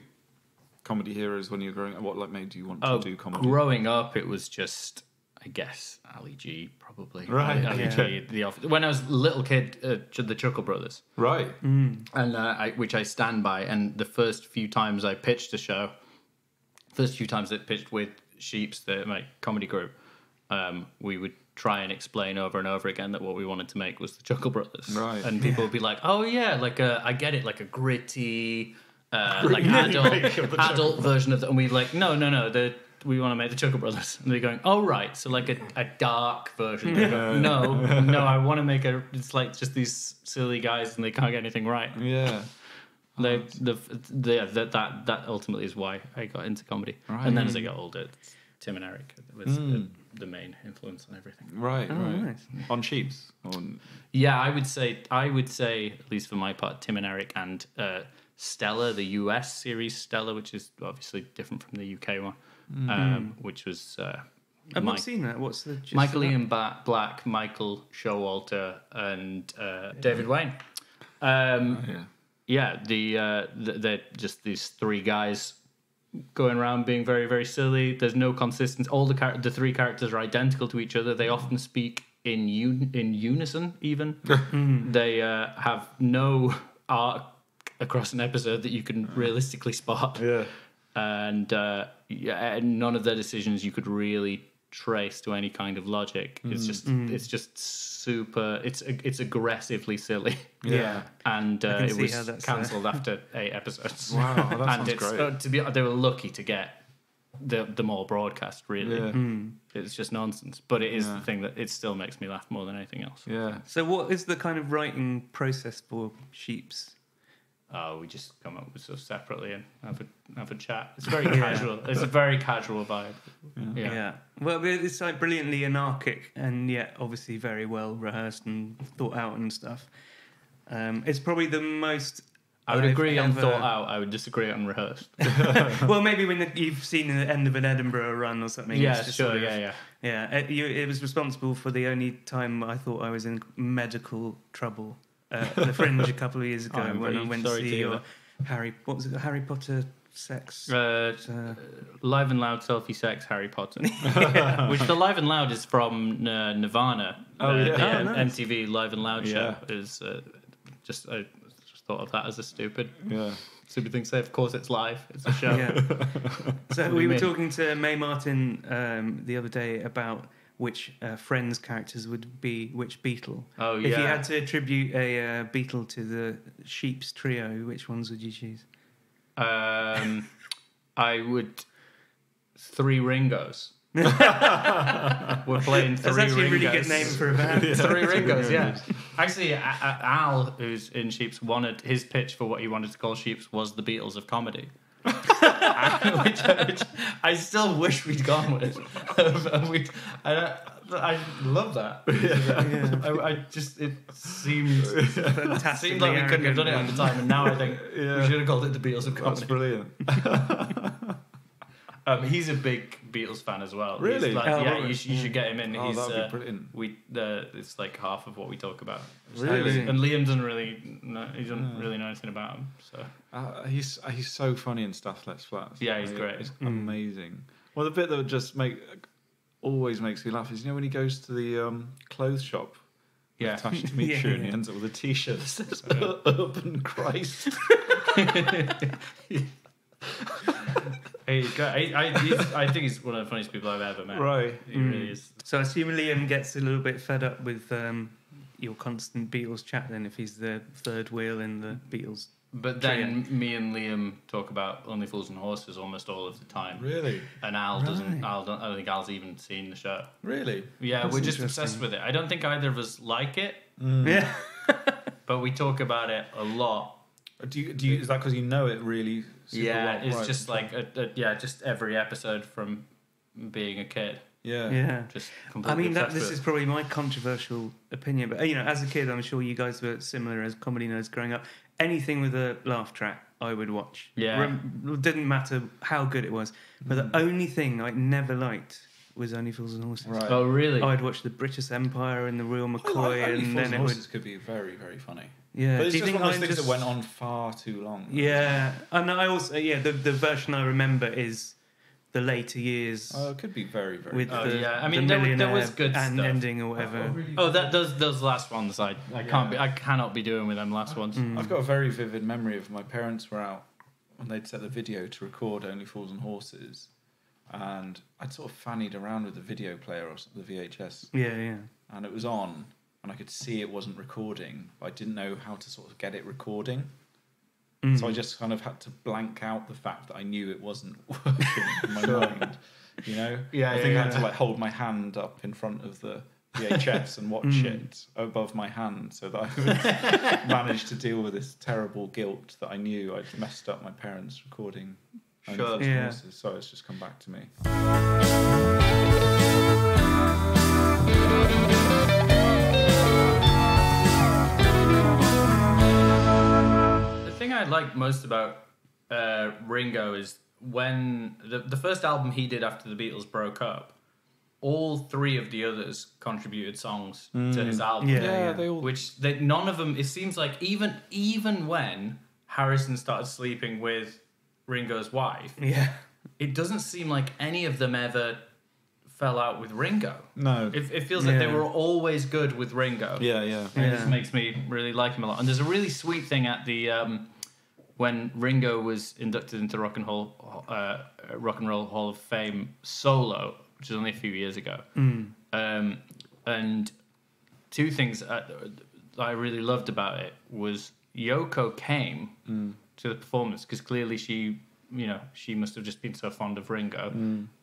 comedy heroes when you were growing up? What like made you want to Oh, do comedy? growing up, it was just, I guess, Ali G, probably. Right, Ali yeah. G, the off- when I was a little kid, uh, the Chuckle Brothers. right. and uh, I, which I stand by. And the first few times I pitched a show, first few times that pitched with Sheeps, the my comedy group, um, we would try and explain over and over again that what we wanted to make was the Chuckle Brothers. Right. And people would be like, "Oh yeah, like a, I get it, like a gritty, uh, like adult adult version of the." And we'd like, "No, no, no, the." We want to make the Chuckle Brothers, and they're going, "Oh right, so like a, a dark version." They go, no, no, I want to make a. It's like just these silly guys, and they can't get anything right. Yeah. They, the, the, that, that, that ultimately is why I got into comedy. Right. And then as I got older, it's Tim and Eric. It was, the main influence on everything. Right, Oh, right. nice. On sheeps. On Yeah, I would say I would say at least for my part, Tim and Eric and uh, Stella, the US series Stella, which is obviously different from the UK one, um, which was uh, I've Mike- not seen that. What's the gist Michael of? Ian ba- Black, Michael Showalter, and uh, David Wain. Um, yeah. yeah, the uh, th- they're just these three guys going around being very very silly. There's no consistency. All the char- the three characters are identical to each other. They often speak in un- in unison. Even they uh, have no arc across an episode that you can realistically spot. Yeah. And uh, yeah, and none of their decisions you could really trace to any kind of logic. It's just it's just super. It's it's aggressively silly. Yeah. and uh, it was how uh, cancelled after eight episodes. Wow, that and sounds it's, great. uh, to be they were lucky to get the the more broadcast. Really, Yeah. it's just nonsense. But it is Yeah. the thing that it still makes me laugh more than anything else. Yeah. So, what is the kind of writing process for Sheeps? Oh, we just come up with stuff separately and have a have a chat. It's very casual. It's a very casual vibe. Yeah. Yeah. Well, it's like brilliantly anarchic and yet obviously very well rehearsed and thought out and stuff. Um, it's probably the most. I would I've agree on ever- thought out. I would disagree on rehearsed. well, maybe when the, you've seen the end of an Edinburgh run or something. yeah, it's just sure. sort of- yeah, yeah. Yeah, it, you, it was responsible for the only time I thought I was in medical trouble. Uh, the Fringe a couple of years ago I'm when I went to see your. Harry. What was it? Harry Potter sex. Uh, uh, Live and Loud Selfie Sex Harry Potter. Which the Live and Loud is from uh, Nirvana. Oh, Uh, yeah. The Oh, nice. MTV Live and Loud show Yeah. is uh, just, I just thought of that as a stupid, Yeah. stupid thing to say. Of course, it's live, it's a show. yeah. so we were mean? talking to Mae Martin um, the other day about which uh, Friends characters would be which Beatle. Oh, If you had to attribute a uh, Beatle to the Sheep's trio, which ones would you choose? Um, I would. Three Ringos. We're playing three That's actually a really Ringos. good name for a band. Three Ringos, yeah. Actually, A- A- Al, who's in Sheeps, wanted his pitch for what he wanted to call Sheeps was the Beatles of comedy. Which, which I still wish we'd gone with. And we'd- I, don't- I love that. I, I just it seemed Fantastically seemed like we couldn't have done it at the time, and now I think Yeah. we should have called it the Beatles of That's brilliant. Um, he's a big Beatles fan as well. He's Really? like- Oh, yeah, you, sh- you should get him in. Oh, he's, that'd be uh, brilliant. We uh, it's like half of what we talk about. Really? And Liam doesn't really know, he doesn't really know anything about him. So Uh, he's he's so funny and stuff Let's Flats. Yeah, he's great. It's amazing. Well, the bit that would just make always makes me laugh is you know when he goes to the um, clothes shop. with Yeah. Tasha Dimitri, Yeah, and he ends up with a T-shirt that says "Urban Christ." Hey, he's great. I, I, he's, I think he's one of the funniest people I've ever met. right. He really is. So I assume Liam gets a little bit fed up with um, your constant Beatles chat then if he's the third wheel in the Beatles. But then me and Liam talk about Only Fools and Horses almost all of the time. Really, And Al doesn't. Al don't, I don't think Al's even seen the show. really. Yeah, That's we're just obsessed with it. I don't think either of us like it, Yeah. but we talk about it a lot. Do you, do you, is that because you know it really? Super yeah, well? it's Right. just like a, a, yeah, just every episode from being a kid. yeah, Yeah. Just I mean, that, this is probably my controversial opinion, but you know, as a kid, I'm sure you guys were similar as comedy nerds growing up. Anything with a laugh track, I would watch. Yeah. Rem- didn't matter how good it was, but the hmm. only thing I never liked was Only Fools and Horses. Right. Oh really? I'd watch the Brittas Empire and the Real oh, McCoy, and then it would. horses could be very very funny. Yeah. But it's Do you just think one of those I'm things just- that went on far too long. Yeah, and I also yeah the the version I remember is the later years Oh, it could be very very. with Oh, the, yeah. I mean, the there- there was millionaire good and stuff. ending or whatever. Oh, that does those last ones I I can't be I cannot be doing with them last ones. Mm. I've got a very vivid memory of my parents were out and they'd set the video to record Only Fools and Horses, and I'd sort of fannied around with the video player or the VHS, Yeah, yeah. and it was on, and I could see it wasn't recording, but I didn't know how to sort of get it recording. Mm. So I just kind of had to blank out the fact that I knew it wasn't working in my mind. You know? Yeah, I yeah, think I had yeah. to like hold my hand up in front of the VHS and watch Mm. it above my hand so that I would manage to deal with this terrible guilt that I knew I'd messed up my parents' recording. Sure. Yeah. So it's just come back to me. I like most about uh, Ringo is when the, the first album he did after the Beatles broke up, all three of the others contributed songs to his album. Yeah, Yeah, yeah. they all. Which they, none of them. It seems like even even when Harrison started sleeping with Ringo's wife, Yeah. it doesn't seem like any of them ever fell out with Ringo. No. It, it feels like they were always good with Ringo. yeah, yeah. And It just makes me really like him a lot. And there's a really sweet thing at the um, when Ringo was inducted into Rock and Roll uh, Rock and Roll Hall of Fame solo, which was only a few years ago. Um, and two things that I really loved about it was Yoko came to the performance because clearly she, you know, she must have just been so fond of Ringo.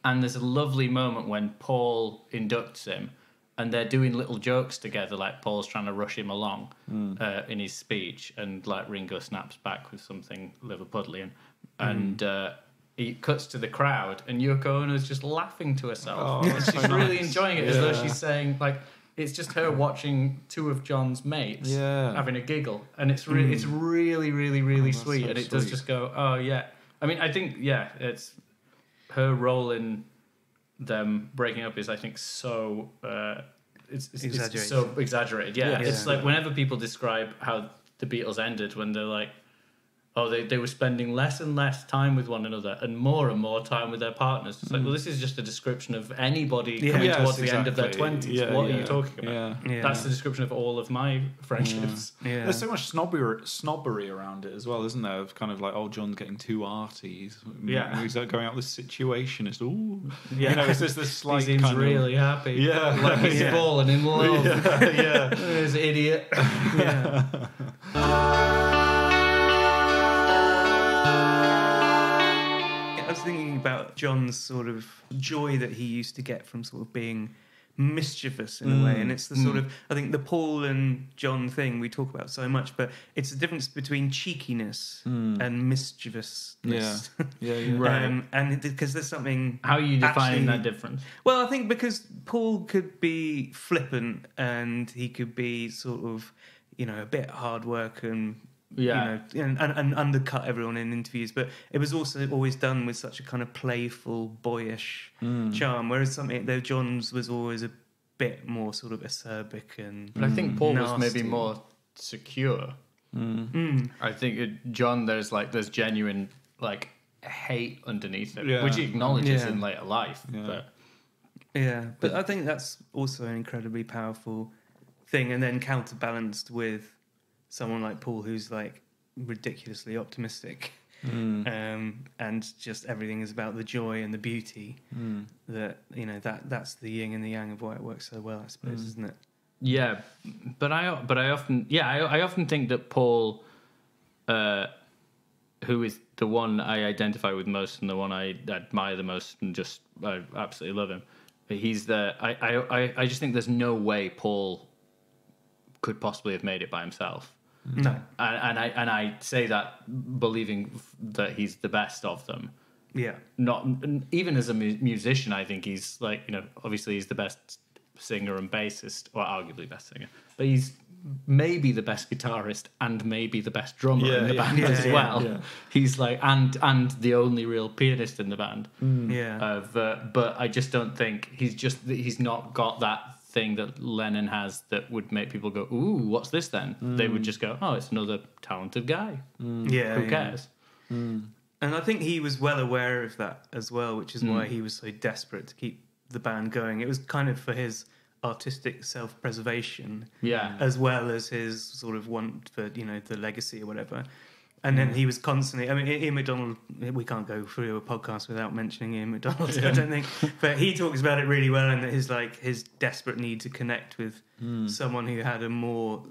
And there's a lovely moment when Paul inducts him, and they're doing little jokes together, like Paul's trying to rush him along uh, in his speech, and like Ringo snaps back with something Liverpudlian, and. Uh, he cuts to the crowd, and Yoko Ono's just laughing to herself. Oh, and she's really enjoying it, as though she's saying like it's just her watching two of John's mates Yeah. having a giggle, and it's re- it's really really really that's sweet, so and it does just go, oh yeah. I mean, I think yeah, it's her role in them breaking up is I think so. Uh, it's, it's, it's so exaggerated. Yeah, Yes. it's Yeah. like whenever people describe how the Beatles ended, when they're like, oh, they, they were spending less and less time with one another and more and more time with their partners. It's like, mm. well, this is just a description of anybody Yeah. coming Yes, towards the end of their 20s. Yeah, what are you talking about? Yeah. Yeah. That's the description of all of my friendships. Mm. Yeah. There's so much snobbery, snobbery around it as well, isn't there? Of kind of like, oh, John's getting too arty. He's, Yeah. he's like going out with this situation. It's ooh, Yeah. you know, it's just this He seems kind really happy. Yeah. Like he's Yeah. fallen in love. of yeah. This idiot. yeah. Thinking about John's sort of joy that he used to get from sort of being mischievous in a way, mm. and it's the sort mm. of I think the Paul and John thing we talk about so much, but it's the difference between cheekiness mm. and mischievousness. Yeah, yeah. Um, right. Um, and because there's something How are you defining actually- that difference? Well, I think because Paul could be flippant and he could be sort of, you know, a bit hard work and Yeah. you know, and, and, and undercut everyone in interviews. But it was also always done with such a kind of playful, boyish charm. Whereas something though John's was always a bit more sort of acerbic and. But I think Paul was maybe more secure. Mm. I think it, John, there's like there's genuine like hate underneath it, Yeah. which he acknowledges Yeah. in later life. Yeah. But Yeah, but I think that's also an incredibly powerful thing, and then counterbalanced with someone like Paul, who's like ridiculously optimistic, um, and just everything is about the joy and the beauty. That you know that that's the yin and the yang of why it works so well, I suppose, isn't it? yeah, but I but I often yeah I, I often think that Paul, uh, who is the one I identify with most and the one I admire the most and just I absolutely love him. He's the I I- I just think there's no way Paul could possibly have made it by himself. No, and, and I and I say that believing that he's the best of them. yeah, Not even as a mu- musician, I think he's like you know obviously he's the best singer and bassist, or arguably best singer, but he's maybe the best guitarist and maybe the best drummer Yeah, in the yeah. band Yeah, as yeah, well. yeah. He's like and and the only real pianist in the band. yeah, Of, uh, but I just don't think he's just he's not got that thing that Lennon has that would make people go, "Ooh, what's this then?" They would mm. just go, "Oh, it's another talented guy. Mm. yeah. Who yeah. cares?" Mm. And I think he was well aware of that as well, which is why he was so desperate to keep the band going. It was kind of for his artistic self-preservation, Yeah. as well as his sort of want for you know the legacy or whatever. And then he was constantly. I mean, Ian MacDonald. We can't go through a podcast without mentioning Ian MacDonald. I don't think, but he talks about it really well, and his like his desperate need to connect with someone who had a more,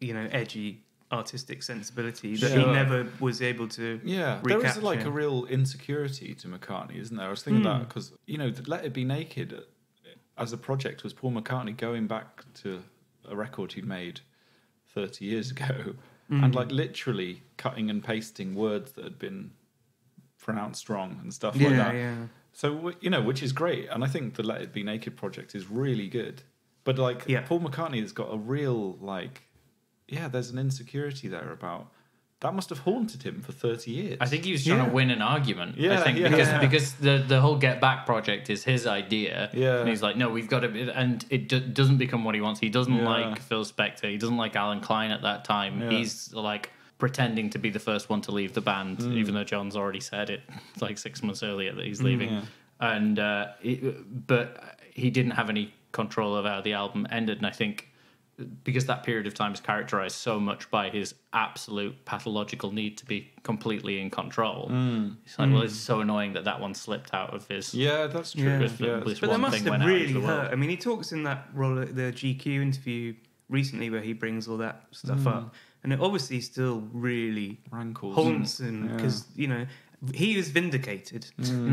you know, edgy artistic sensibility that he never was able to. Yeah, there is recapture. like a real insecurity to McCartney, isn't there? I was thinking Hmm. that because you know, "Let It Be Naked" uh, as a project was Paul McCartney going back to a record he'd made thirty years ago, Hmm. and like literally cutting and pasting words that had been pronounced wrong and stuff Yeah, like that. yeah. So you know, which is great, and I think the Let It Be Naked project is really good. But like Yeah. Paul McCartney has got a real like, yeah, there's an insecurity there about that must have haunted him for thirty years. I think he was trying Yeah. to win an argument. I Yeah, think yeah. because Yeah. because the the whole Get Back project is his idea. Yeah. and he's like, no, we've got to, and it do, doesn't become what he wants. He doesn't Yeah. like Phil Spector. He doesn't like Allen Klein at that time. Yeah. He's like pretending to be the first one to leave the band, Mm. even though John's already said it like six months earlier that he's leaving. yeah. And uh, it, but he didn't have any control of how the album ended, and I think because that period of time is characterized so much by his absolute pathological need to be completely in control. It's like, well, it's so annoying that that one slipped out of his. Mm. yeah, that's true. Yeah. Yeah, But that must thing have went out into really the world. hurt. I mean, he talks in that role the GQ interview recently where he brings all that stuff Mm. up, and it obviously still really Rankles. haunts him Yeah. because you know he was vindicated,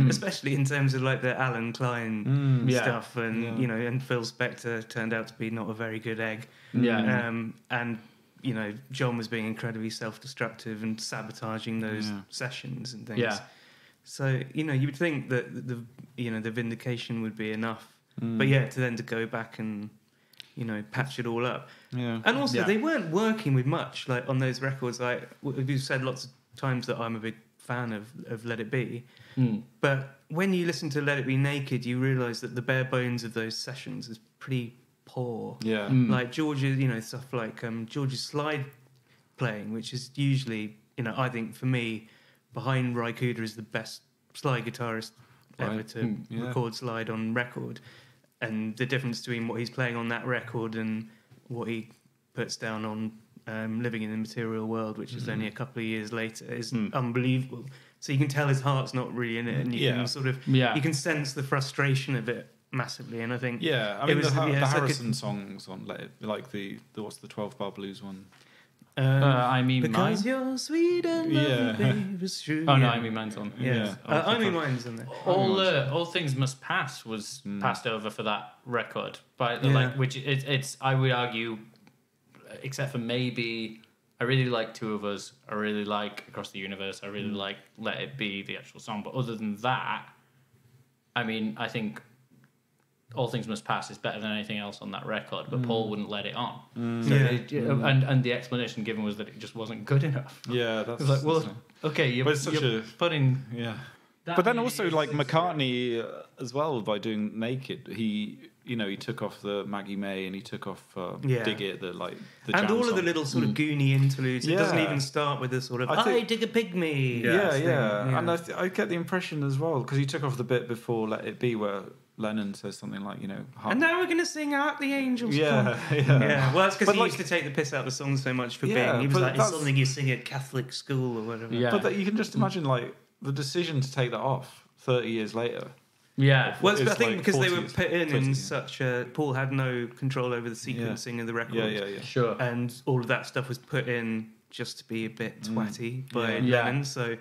especially in terms of like the Allen Klein Mm. Yeah. stuff, and Yeah. you know, and Phil Spector turned out to be not a very good egg. Yeah. Um, and you know, John was being incredibly self-destructive and sabotaging those Yeah. sessions and things. Yeah. So you know, you would think that the you know the vindication would be enough, but Mm. yeah, to then to go back and you know patch it all up, Yeah. and also Yeah. they weren't working with much like on those records. Like we've said lots of times that I'm a big fan of of Let It Be, Mm. but when you listen to Let It Be Naked, you realise that the bare bones of those sessions is pretty poor. Yeah. Mm. Like George's, you know, stuff like um, George's slide playing, which is usually, you know, I think for me, behind Ry Cooder is the best slide guitarist ever Right. to Mm, yeah. record slide on record. And the difference between what he's playing on that record and what he puts down on um, Living in the Material World, which is only a couple of years later, is Mm. unbelievable. So you can tell his heart's not really in it, and you Yeah. can sort of Yeah. you can sense the frustration of it massively. And I think Yeah, I It mean was- the, yeah, the it's like a- Harrison songs on Let It, like the, the what's the twelve bar blues one? Um, Uh, I mean, because mine. you're sweet and Yeah. lovely, babe, it's true. Oh no, yeah. I mean mine's on. yeah. Yeah. Uh, I mean mine's on there. all uh, all things must pass was passed over for that record but Yeah. like which it, it's I would argue except for maybe I really like two of us I really like across the universe I really like let it be the actual song but other than that I mean I think all things must pass is better than anything else on that record but Paul wouldn't let it on so Yeah. it- and and the explanation given was that it just wasn't good enough Yeah, that's it's like well that's okay you're, But it's such you're a- putting yeah. But then also years like McCartney uh, as well by doing Naked, he you know he took off the Maggie May and he took off uh, Yeah. Dig It, the like the and jam all of the little sort of goony interludes. It doesn't even start with the sort of I I, dig a pygmy. Yeah, thing, yeah, and I, th- I get the impression as well because he took off the bit before Let It Be where Lennon says something like you know, "Hark- and now we're going to sing out the angels. yeah, yeah, Yeah, well, that's because he like- used to take the piss out of the song so much for Yeah, being. He was but like, it's something you sing at Catholic school or whatever. Yeah. But that you can just imagine like the decision to take that off thirty years later. yeah Well, it's, It's I think like because they were put in 20, in yeah. such a. Paul had no control over the sequencing of the record. Yeah, yeah, yeah. sure and all of that stuff was put in just to be a bit twatty by Mm. Yeah. Lennon. So,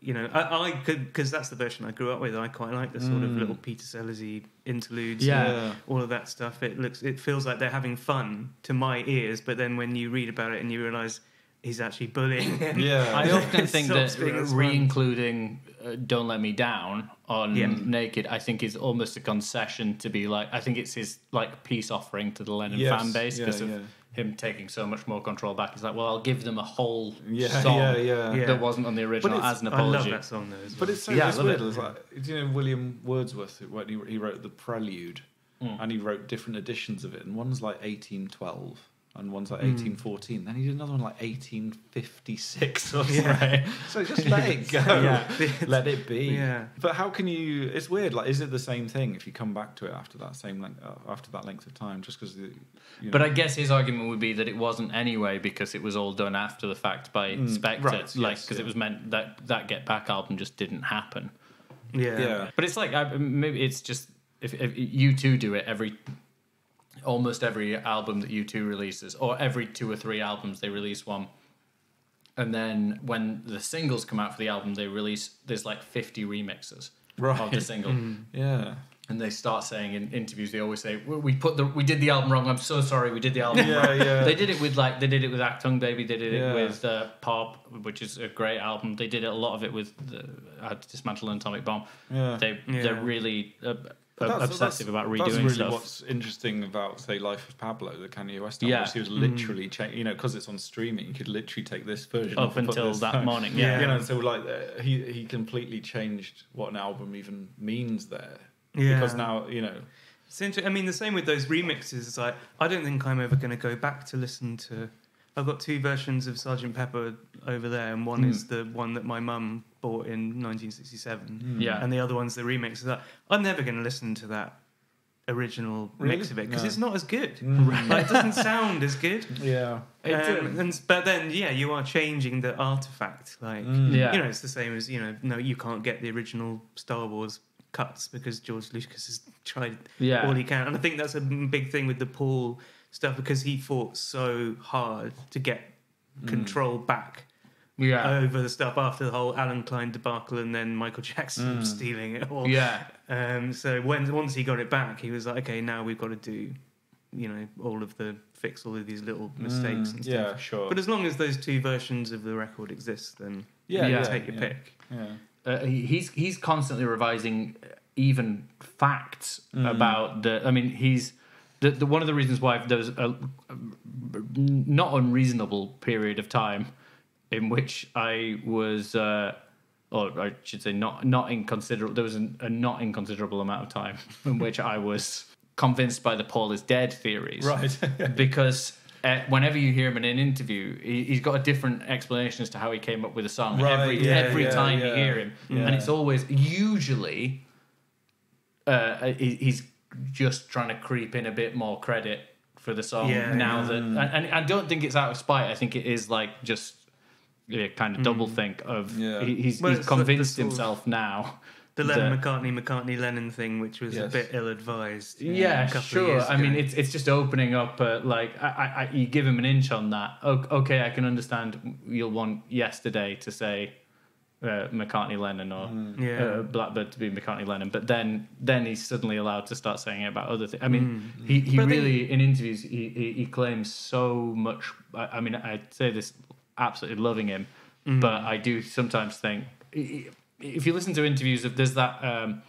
you know, I, I could because that's the version I grew up with. I quite like the sort of little Peter Sellersy interludes. Yeah. and Yeah. all of that stuff. It looks, it feels like they're having fun to my ears, but then when you read about it and you realise he's actually bullying. him, Yeah. I often It think that being as fun. re-including uh, "Don't Let Me Down" on Yeah. "Naked," I think is almost a concession to be like. I think it's his like peace offering to the Lennon Yes, fan base yeah, because of yeah. Him taking so much more control back. He's like, well, I'll give them a whole Yeah, song yeah, yeah. Yeah. that wasn't on the original as an apology. I love apology. that song though. As well. But it's so Yeah, I it's love weird. it. It's like, do you know William Wordsworth when he, he wrote the Prelude, hmm. and he wrote different editions of it, and one's like eighteen twelve. And one's like eighteen fourteen. Then he did another one like eighteen fifty six or something. So just let it go. Yeah. let it be. Yeah. But how can you? It's weird. Like, is it the same thing if you come back to it after that same length, uh, after that length of time? Just because, you know, But I guess his argument would be that it wasn't anyway because it was all done after the fact by Spector, Mm, right, like yes, because yeah. it was meant that that Get Back album just didn't happen. yeah, yeah, But it's like I, maybe it's just if, if U2 do it every almost every album that U2 releases, or every two or three albums they release one, and then when the singles come out for the album, they release there's like fifty remixes of the single. yeah. and they start saying in interviews, they always say, "We we put the we did the album wrong. I'm so sorry. We did the album Yeah, wrong." yeah. They did it with like they did it with Achtung Baby. They did it Yeah. with uh, Pop, which is a great album. They did it, a lot of it with the, uh, Dismantle an Atomic Bomb. Yeah. They Yeah. they're really uh, That's- obsessive about redoing That's really stuff. what's interesting about, say, Life of Pablo, the Kanye West album. Yeah. was He was literally, cha- you know, because it's on streaming, you could literally take this version Up off and put until that down. morning, yeah. You know, so like uh, he he completely changed what an album even means there. Yeah. Because now, you know, It's inter- I mean, the same with those remixes. It's like I don't think I'm ever going to go back to listen to. I've got two versions of Sergeant Pepper over there, and one hmm. is the one that my mum bought in 1967, hmm. Yeah. and the other one's the remix of that. I'm never going to listen to that original mix of it because No. it's not as good. Hmm. Like, it doesn't sound as good. yeah. Um, and, but then, yeah, you are changing the artifact. Like, Yeah. you know, it's the same as you know. No, you can't get the original Star Wars cuts because George Lucas has tried Yeah. all he can. And I think that's a big thing with the Paul stuff because he fought so hard to get control back yeah. over the stuff after the whole Allen Klein debacle and then Michael Jackson stealing it all. yeah. Um, so when once he got it back, he was like, okay, now we've got to do, you know, all of the fix all of these little mistakes and stuff. Yeah, sure. But as long as those two versions of the record exist, then yeah, Yeah. yeah, take your yeah. pick. Yeah. uh, he's he's constantly revising even facts about the. I mean, he's the, the one of the reasons why there was a, not unreasonable period of time in which I was, uh, or I should say, not not inconsiderable. There was an, a not inconsiderable amount of time in which I was convinced by the Paul is dead theories, Right. because. Uh, whenever you hear him in an interview, he, he's got a different explanation as to how he came up with a song. Right, every yeah, every yeah, time yeah. you hear him, and it's always usually uh, he- he's just trying to creep in a bit more credit for the song Yeah, now yeah. that and, and I don't think it's out of spite. I think it is like just yeah, kind of double think of Yeah. he, he's, Well, he's it's the- the convinced of- himself now. The Lennon that- McCartney McCartney Lennon thing, which was a bit ill advised. Yeah, a couple of sure. I mean, it's it's just opening up. Uh, like, I, I, I, you give him an inch on that. O- Okay, I can understand. You'll want yesterday to say uh, McCartney Lennon or Yeah. uh, Blackbird to be McCartney Lennon, but then then he's suddenly allowed to start saying it about other things. I mean, he, he But I think- really in interviews he, he he claims so much. I, I mean, I say this absolutely loving him, but I do sometimes think if you listen to interviews of there's that um,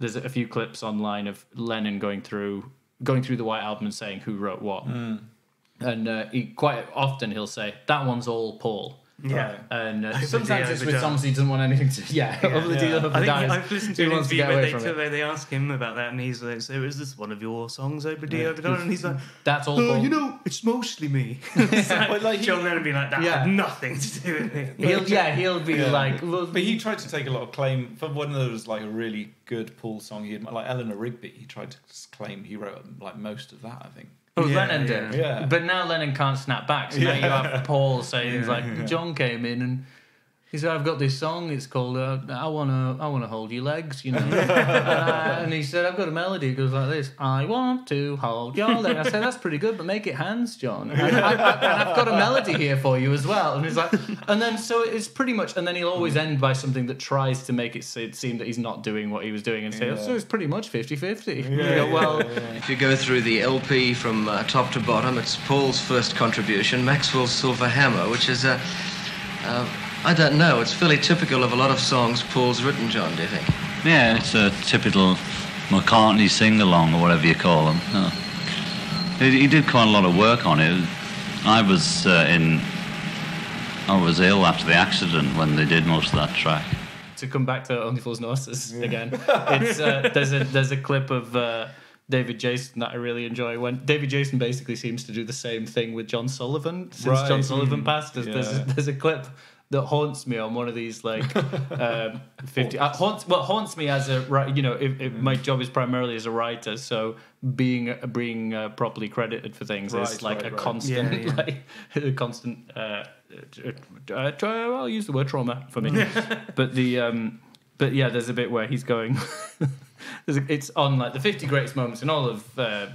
there's a few clips online of Lennon going through going through the White Album and saying who wrote what, and uh, he quite often he'll say that one's all Paul. Yeah. And uh, sometimes it's with overdone. songs he doesn't want anything to. Yeah, over the Yeah. deal I think dies. I've listened to He an wants to interview where they, from took- it. where they ask him about that, and he's like, "So is this one of your songs, Over D Overdone?" And he's like, That's all. "Oh, you know, it's mostly me." It's like, But, like, John Lennon being like, "That Yeah. had nothing to do with it." He'll, yeah, he'll be Yeah. like, well, But he tried to take a lot of claim for one of those like a really good Paul song. He had like Eleanor Rigby. He tried to claim he wrote like most of that. I think. Oh, Yeah, Lennon yeah. did. Yeah. But now Lennon can't snap back. So now you have Paul saying like John came in and he said, "I've got this song. It's called uh, I wanna I wanna hold your legs," you know. and, I- and he said, "I've got a melody. It goes like this: I want to hold your legs. I said, "That's pretty good, but make it hands, John." And, I, I, I've got a melody here for you as well. And he's like, and then so it's pretty much, and then he'll always end by something that tries to make it seem that he's not doing what he was doing, and say, Yeah. "So it's pretty much 50-50. You go, well. If you go through the LP from uh, top to bottom, it's Paul's first contribution, Maxwell's Silver Hammer, which is a. Uh, I don't know, it's fairly typical of a lot of songs Paul's written, John, do you think? Yeah, it's a typical McCartney sing along or whatever you call them. Uh, he, he did quite a lot of work on it. I was uh, in. I was ill after the accident when they did most of that track. to come back to Only Fools and Horses again. It's uh, there's a there's a clip of uh, David Jason that I really enjoy when David Jason basically seems to do the same thing with John Sullivan since Right. John Sullivan passed. There's, there's, Yeah. there's a clip that haunts me on one of these like um, fifty uh, haunts well haunts me as a ri- you know if, if my job is primarily as a writer so being being uh, properly credited for things is like right, a right. constant Yeah, yeah. like a constant uh, uh, uh, I'll use the word trauma for me but the um but yeah there's a bit where he's going it's on like the 50 greatest moments in all of uh,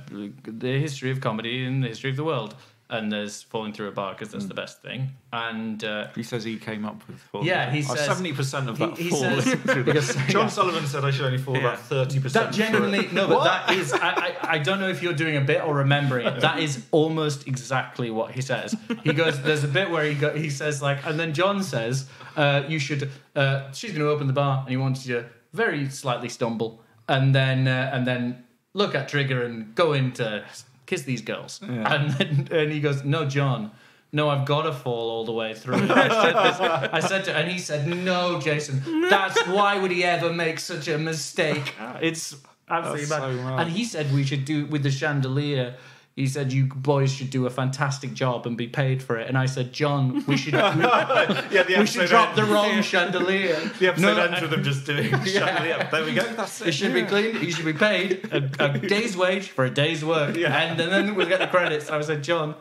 the history of comedy and the history of the world and there's falling through a bar because Mm. that's the best thing. And uh, He says he came up with. Fall. Yeah, he says- seventy percent of that he- he falling says- because- John yeah. Sullivan said I should only fall about thirty percent. that percent. genuinely no, but that is I, I I don't know if you're doing a bit or remembering it. That is almost exactly what he says. He goes, there's a bit where he go, he says like, and then John says, uh, you should. Uh, she's going to open the bar, and he wants you to very slightly stumble, and then uh, and then look at Trigger and go in to kiss these girls, and then and he goes, no, John. No, I've got to fall all the way through. I said, this, I said to, and he said, "No, Jason. That's why would he ever make such a mistake? It's absolutely That's bad." so mad. and he said we should do with the chandelier. He said you boys should do a fantastic job and be paid for it. And I said, John, we should yeah, the we should drop the wrong chandelier. The episode No, ends with them just doing. yeah. There we go. That's It it. should be clean. You should be paid a, a day's wage for a day's work, Yeah. and, and then we'll get the credits. I said, John,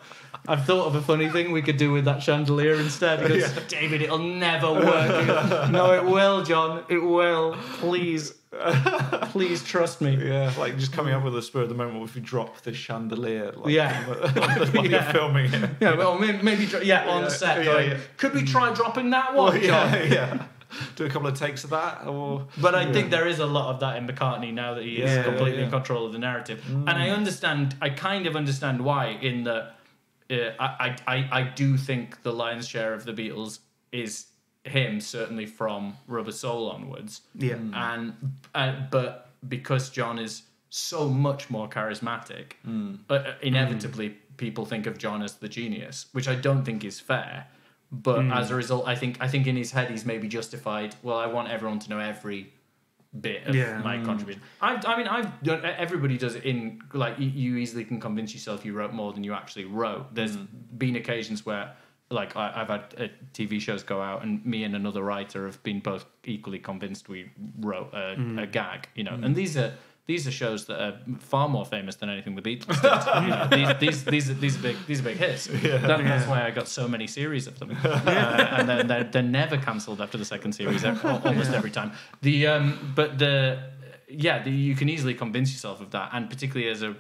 I've thought of a funny thing we could do with that chandelier instead. He goes, David, it'll never work. No, it will, John. It will. Please, please trust me. Yeah, like just coming up with a spur of the moment if you drop the chandelier. Like, Yeah. while you're filming it. Yeah, well, maybe, maybe yeah, on Yeah, set. yeah, yeah. Could we try dropping that one, Well, John? yeah, yeah. Do a couple of takes of that, or But I think there is a lot of that in McCartney now that he is Yeah, completely yeah. in control of the narrative, and I understand. I kind of understand why. In that, uh, I, I I I do think the lion's share of the Beatles is him, certainly from Rubber Soul onwards. Yeah. Hmm. and uh, but because John is so much more charismatic, hmm. uh, inevitably people think of John as the genius, which I don't think is fair. But hmm. as a result, I think I think in his head he's maybe justified. Well, I want everyone to know every bit of Yeah. my contribution. I, I mean, I've done. Everybody does it in like you, you easily can convince yourself you wrote more than you actually wrote. There's been occasions where. Like I, I've had uh, TV shows go out, and me and another writer have been both equally convinced we wrote a, a gag, you know. And these are these are shows that are far more famous than anything the Beatles did. you know, these, these these are these are big these are big hits. That, That's why I got so many series of them, uh, and then they're, they're never cancelled after the second series, almost every time. The um, but the yeah, the, you can easily convince yourself of that, and particularly as a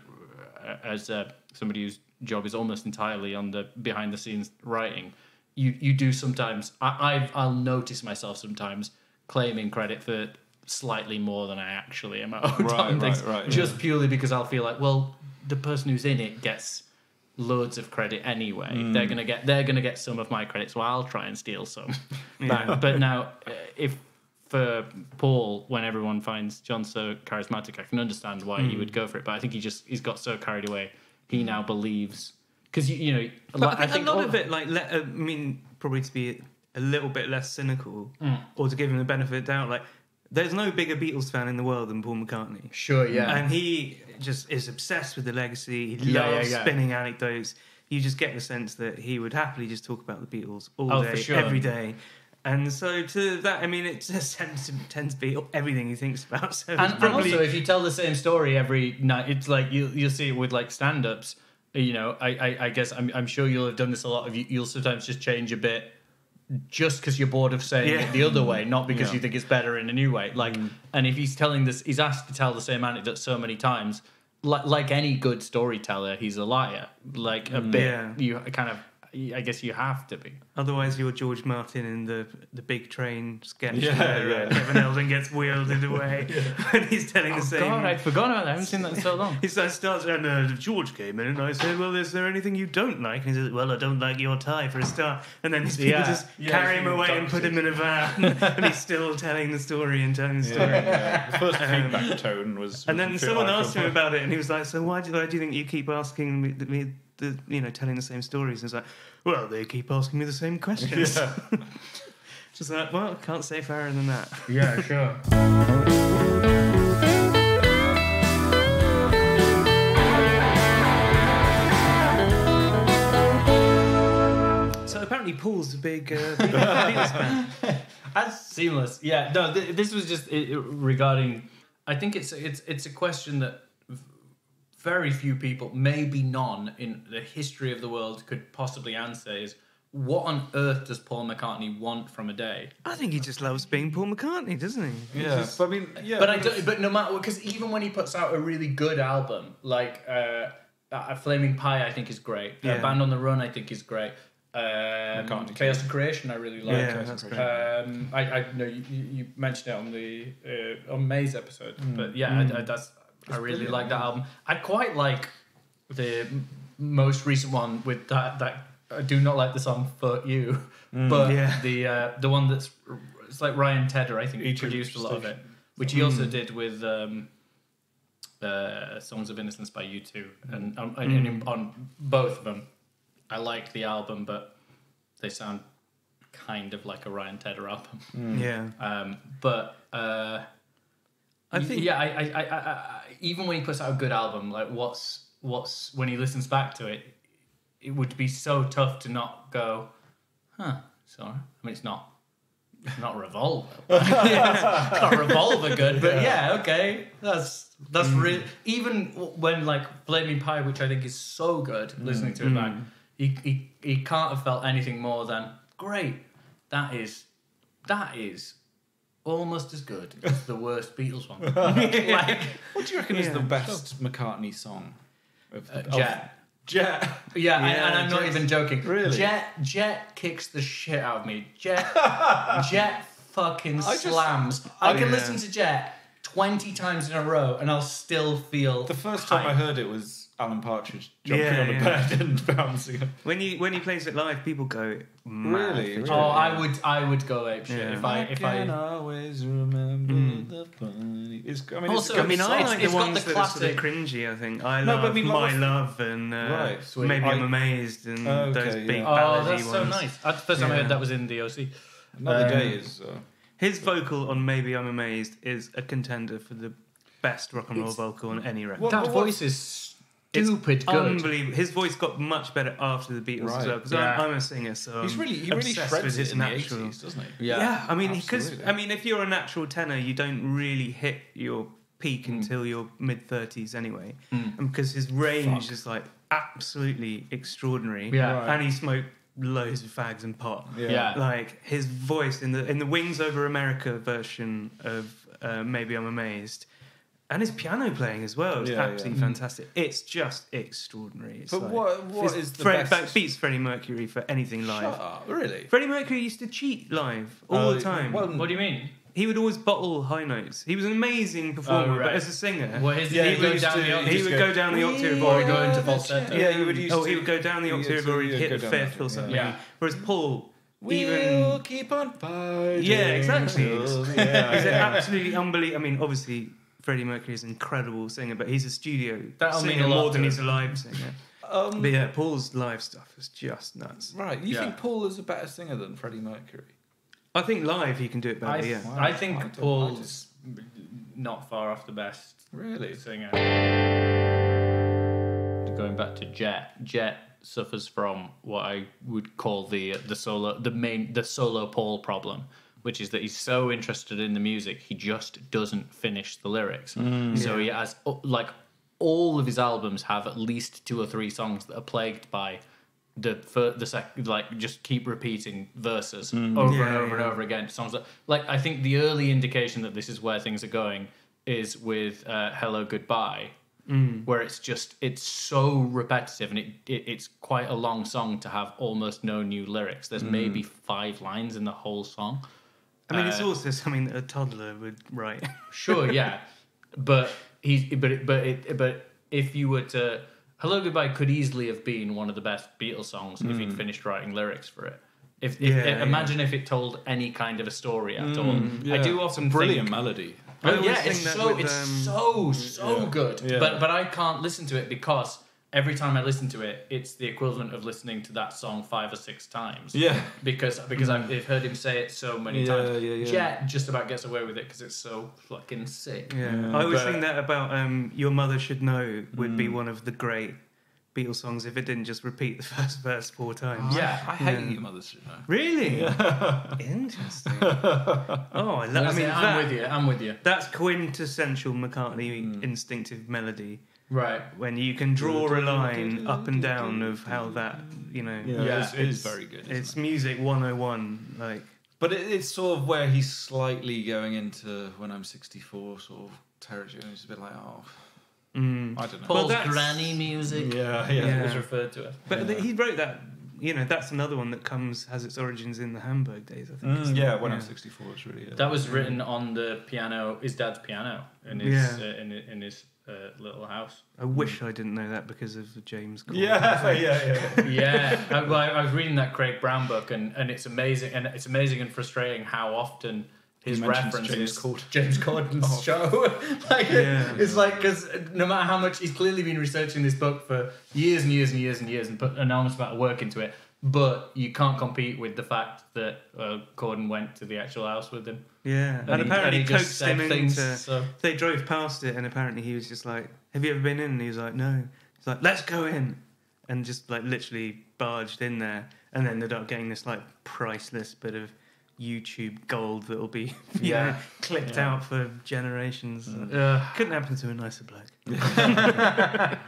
as a, somebody whose job is almost entirely on the behind the scenes writing, you you do sometimes. I I've, I'll notice myself sometimes claiming credit for slightly more than I actually am at Right, right, things, right, just purely because I'll feel like, well, the person who's in it gets loads of credit anyway. Mm. They're gonna get they're gonna get some of my credit, so I'll try and steal some. back. But now, uh, if for Paul, when everyone finds John so charismatic, I can understand why Mm. he would go for it. But I think he just he's got so carried away. He now believes because you, you know, a But lot- I think, a lot all- of it, like, let, uh, I mean, probably to be a little bit less cynical, Mm. or to give him the benefit of the doubt, like, there's no bigger Beatles fan in the world than Paul McCartney. Sure, yeah. And he just is obsessed with the legacy. He Yeah, yeah, loves yeah. spinning anecdotes. You just get the sense that he would happily just talk about the Beatles all Oh, day, sure. every day. And so to that, I mean, it just tends to, tends to be everything he thinks about. So and, and also if you tell the same story every night it's like you, you'll see it with like stand-ups you know i, I, I guess I'm, I'm sure you'll have done this a lot of you, you'll sometimes just change a bit just because you're bored of saying Yeah. it the other way not because Yeah. you think it's better in a new way like mm. and if he's telling this he's asked to tell the same anecdote so many times like, like any good storyteller he's a liar like a mm. bit Yeah. you kind of i guess you have to be Otherwise, you're George Martin in the the big train sketch Yeah, where uh, yeah. Kevin Eldon gets wielded away and he's telling the same. Oh, god i'd forgotten about that i haven't seen that in so long He starts, starts and uh, George came in, and I said, "Well, is there anything you don't like?" And he says, "Well, I don't like your tie for a start." And then these people Yeah. just Yeah, carry he's him away and put him in a van, and he's still telling the story and telling the story. Yeah, the first feedback tone was. And then someone asked him about it, and he was like, "So why do, why do you think you keep asking me, me the, you know, telling the same stories?" And it's like, "Well, they keep asking me the same questions." Yeah. Just like, well, can't say fairer than that. yeah sure So apparently, Paul's a big, uh, big Beatles fan. That's seamless. Yeah. No, th- this was just uh, regarding. I think it's it's it's a question that v- very few people, maybe none, in the history of the world could possibly answer. Is what on earth does Paul McCartney want from a day? I think he just loves being Paul McCartney, doesn't he? He Yeah, just- but I mean, yeah. But I don't, but no matter because even when he puts out a really good album, like uh, uh, Flaming Pie, I think is great. Yeah. Uh, Band on the Run, I think is great. Um, Chaos and Creation, I really like. Yeah, that's great. Um, I, I know you, you you mentioned it on the uh, on May's episode, but yeah, I, I, that's I really brilliant, like that album. I quite like the most recent one with that that I do not like the song "Fuck You," but Yeah. the uh, the one that's it's like Ryan Tedder. I think he produced a lot of it, which he also did with. Um, uh, Songs of Innocence by U2, and, um, and, and on both of them, I like the album, but they sound kind of like a Ryan Tedder album. Yeah. Um, but uh, I think yeah, I, I, I, I, I, even when he puts out a good album, like what's what's when he listens back to it, it would be so tough to not go, huh? Sorry, I mean it's not. Not revolver, not revolver good, but yeah, okay, that's that's mm. really even when like Flaming Pie, which I think is so good, mm. listening to it back, mm. he, he he can't have felt anything more than great. That is that is almost as good as the worst Beatles one. like What do you reckon is the best McCartney song? Of, uh, of- Jet. Jet. Yeah, and, Yeah, and I'm not even joking. Really? Jet Jet kicks the shit out of me. Jet Jet fucking I just- slams. I can Yeah. listen to Jet twenty times in a row and I'll still feel The first time I heard it was Alan Partridge jumping Yeah, on a yeah. bed and bouncing. when you when he plays it live, people go mad Really? for Really? Oh, I would I would go ape shit Yeah. if I if I always remember the funny. It's, I mean, Also, it's, I mean, I It's- like it's the got ones the that are sort of classic- cringy. I think I No, love but I mean, my what's- love and uh, Right, sweet. maybe I, I- am amazed and Okay, those yeah. big Oh, ballady that's so nice. That's the first time I heard that was in the OC. another Um, day is. Uh, His vocal on Maybe I'm Amazed is a contender for the best rock and roll It's- vocal on any record. What- That what- voice is It's stupid good. Unbelievable. His voice got much better after the Beatles as well. Because Yeah. I'm, I'm a singer, so he's really he really obsessed shreds with it his in natural. the 80s, doesn't he? Yeah, yeah. I mean, because. I mean, if you're a natural tenor, you don't really hit your peak Hmm. until your mid thirties anyway, and because his range is like absolutely extraordinary. Yeah. Right. and he smoked loads of fags and pot. Yeah. like his voice in the in the Wings Over America version of uh, Maybe I'm Amazed. And his piano playing as well is Yeah, absolutely yeah. fantastic. It's just extraordinary. It's But like- what- what it's is the Fred- best- beats Freddie Mercury for anything live. Shut up, really? Freddie Mercury used to cheat live all Oh, the time. well, What do you mean? he would always bottle high notes. He was an amazing oh, performer, Oh, right. but as a singer, Well, his, Yeah, he he would used go down to- the he octave. he just would go, go down the octave Or or go into falsetto. Yeah, he would use Oh, to- he would go down the octave used or he'd hit the fifth or something. yeah. Whereas Paul, We'll even keep on fighting. yeah, exactly. till the he's end. an absolutely unbelievable. I mean, obviously Freddie Mercury is an incredible singer, but he's a studio That'll mean singer a lot more than he's a live singer. Um, But yeah, Paul's live stuff is just nuts. right, you Yeah. think Paul is a better singer than Freddie Mercury? I think live he can do it better. I, yeah. Wow. I think I don't- I Paul's not far off the best Really? singer. Going back to Jet, Jet suffers from what I would call the the solo the main the solo Paul problem, which is that he's so interested in the music he just doesn't finish the lyrics. so he has uh, like all of his albums have at least two or three songs that are plagued by the fir- the sec- like just keep repeating verses over and Yeah, over and over again. Songs that, like I think the early indication that this is where things are going is with uh, "Hello Goodbye," where it's just it's so repetitive and it, it it's quite a long song to have almost no new lyrics. There's maybe five lines in the whole song. I mean, it's Uh, also something that a toddler would write. Sure, yeah, but he's but it, but it, but if you were to "Hello Goodbye" could easily have been one of the best Beatles songs if he'd finished writing lyrics for it. If, if Yeah, yeah. imagine if it told any kind of a story at all. I do often Brilliant think, melody. I Oh, always yeah, think it's that so with, it's um, so so good. Yeah. But but I can't listen to it because every time I listen to it, it's the equivalent of listening to that song five or six times. Yeah. Because because I've, I've heard him say it so many Yeah, times. yeah, yeah. Jet just about gets away with it because it's so fucking sick. Yeah, Yeah. I always But- think that about um, "Your Mother Should Know" would Mm. be one of the great Beatles songs if it didn't just repeat the first verse four times. Yeah. I hate Yeah. your mother should know. Really? Interesting. Oh, I, love. I mean, I'm that, with you. I'm with you. that's quintessential McCartney Mm. instinctive melody Right. when you can draw a line up and down of how that, you know, Yeah, it's, it's very good. it's it? music 101. Like, But it, it's sort of where he's slightly going into when I'm 64 sort of territory, and it's a bit like, oh, I don't know. Paul's that's- granny music. Yeah, It yeah. was referred to as. But th- he wrote that. You know, that's another one that comes has its origins in the Hamburg days. I think. Mm, isn't yeah, when I'm 64, it's really. Uh, That was written on the piano, his dad's piano, in his Yeah. uh, in, in his uh, little house. I wish I didn't know that because of the James. Corden. yeah, yeah, yeah. yeah, I, well, I was reading that Craig Brown book, and, and it's amazing, and it's amazing and frustrating how often his He mentions reference James is Corden. James Corden's show. like, Yeah. it's like because no matter how much he's clearly been researching this book for years and years and years and years, and put an enormous amount of work into it. But you can't compete with the fact that uh, Corden went to the actual house with him. Yeah, and, And he- apparently and he just coaxed said him things, into. so- They drove past it, and apparently he was just like, "Have you ever been in?" And he was like, "No." He's like, "Let's go in," and just like literally barged in there, and then ended up getting this like priceless bit of YouTube gold that'll be Yeah. know, clipped Yeah. out for generations. Uh, Couldn't happen to a nicer bloke.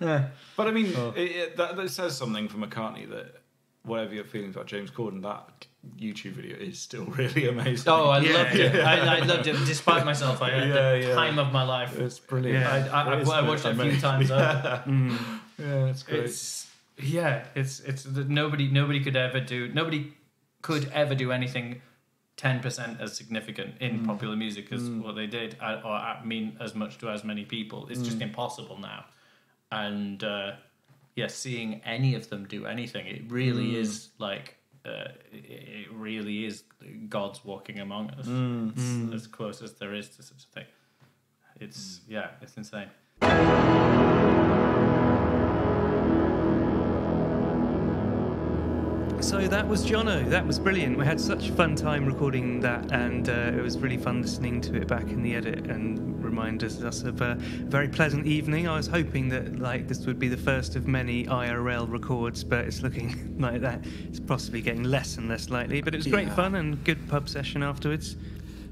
But I mean, it, it, that, that says something for McCartney that whatever your feelings about James Corden, that YouTube video is still really amazing. oh, I Yeah. loved it. I, I loved it. Despite myself, I had Yeah, the yeah. time of my life. it's brilliant. Yeah. I, I, It is I, I watched it a few times. over. Mm. Yeah, it's great. It's yeah, it's it's nobody nobody could ever do nobody could ever do anything ten percent as significant in popular music as what they did, uh, or I mean as much to as many people. It's just impossible now, and uh, yeah, seeing any of them do anything, it really hmm. is like. Uh, it, it really is God's walking among us. Hmm. It's hmm. as close as there is to such a thing. It's yeah, it's insane. So that was Jonno. That was brilliant. We had such a fun time recording that, and uh, it was really fun listening to it back in the edit and reminded us of a very pleasant evening. I was hoping that like this would be the first of many IRL records, but it's looking like that. It's possibly getting less and less likely. But it was great Yeah. fun and good pub session afterwards.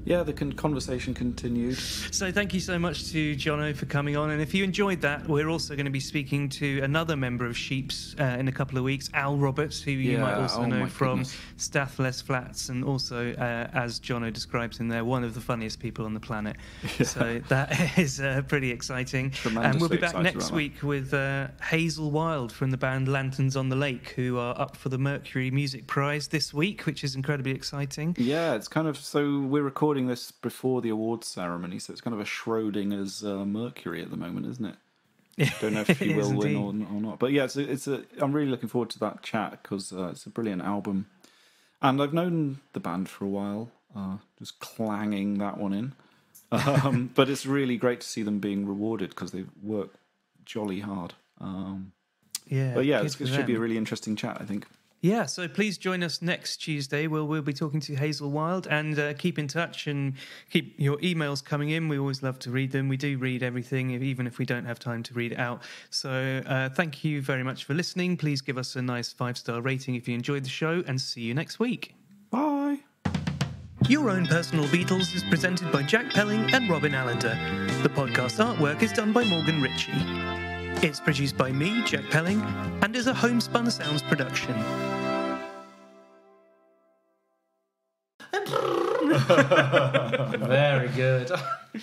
Yeah, the con- conversation continued. So thank you so much to Jonno for coming on. And if you enjoyed that, we're also going to be speaking to another member of Sheeps uh, in a couple of weeks, Al Roberts, who you might also oh know from goodness. Stath Lets Flats, and also, uh, as Jonno describes in there, one of the funniest people on the planet. So that is uh, pretty exciting. and we'll be back next week with uh, Hazel Wilde from the band Lanterns on the Lake, who are up for the Mercury Music Prize this week, which is incredibly exciting. Yeah, it's kind of so we're recording this before the awards ceremony, so it's kind of a Schrodinger's uh, Mercury at the moment, isn't it? Don't know if is will win or, or not, but yeah, it's a, it's a. I'm really looking forward to that chat because uh, it's a brilliant album, and I've known the band for a while, uh, just clanging that one in. Um, but it's really great to see them being rewarded because they work jolly hard. Um, Yeah, but yeah, it should be a really interesting chat, I think. Yeah, so please join us next Tuesday where we'll be talking to Hazel Wilde and uh, keep in touch and keep your emails coming in. We always love to read them. We do read everything, even if we don't have time to read it out. So uh, thank you very much for listening. Please give us a nice five star rating if you enjoyed the show and see you next week. Bye. Your Own Personal Beatles is presented by Jack Pelling and Robin Allender. The podcast artwork is done by Morgan Ritchie. It's produced by me, Jack Pelling, and is a homespun sounds production. Very good.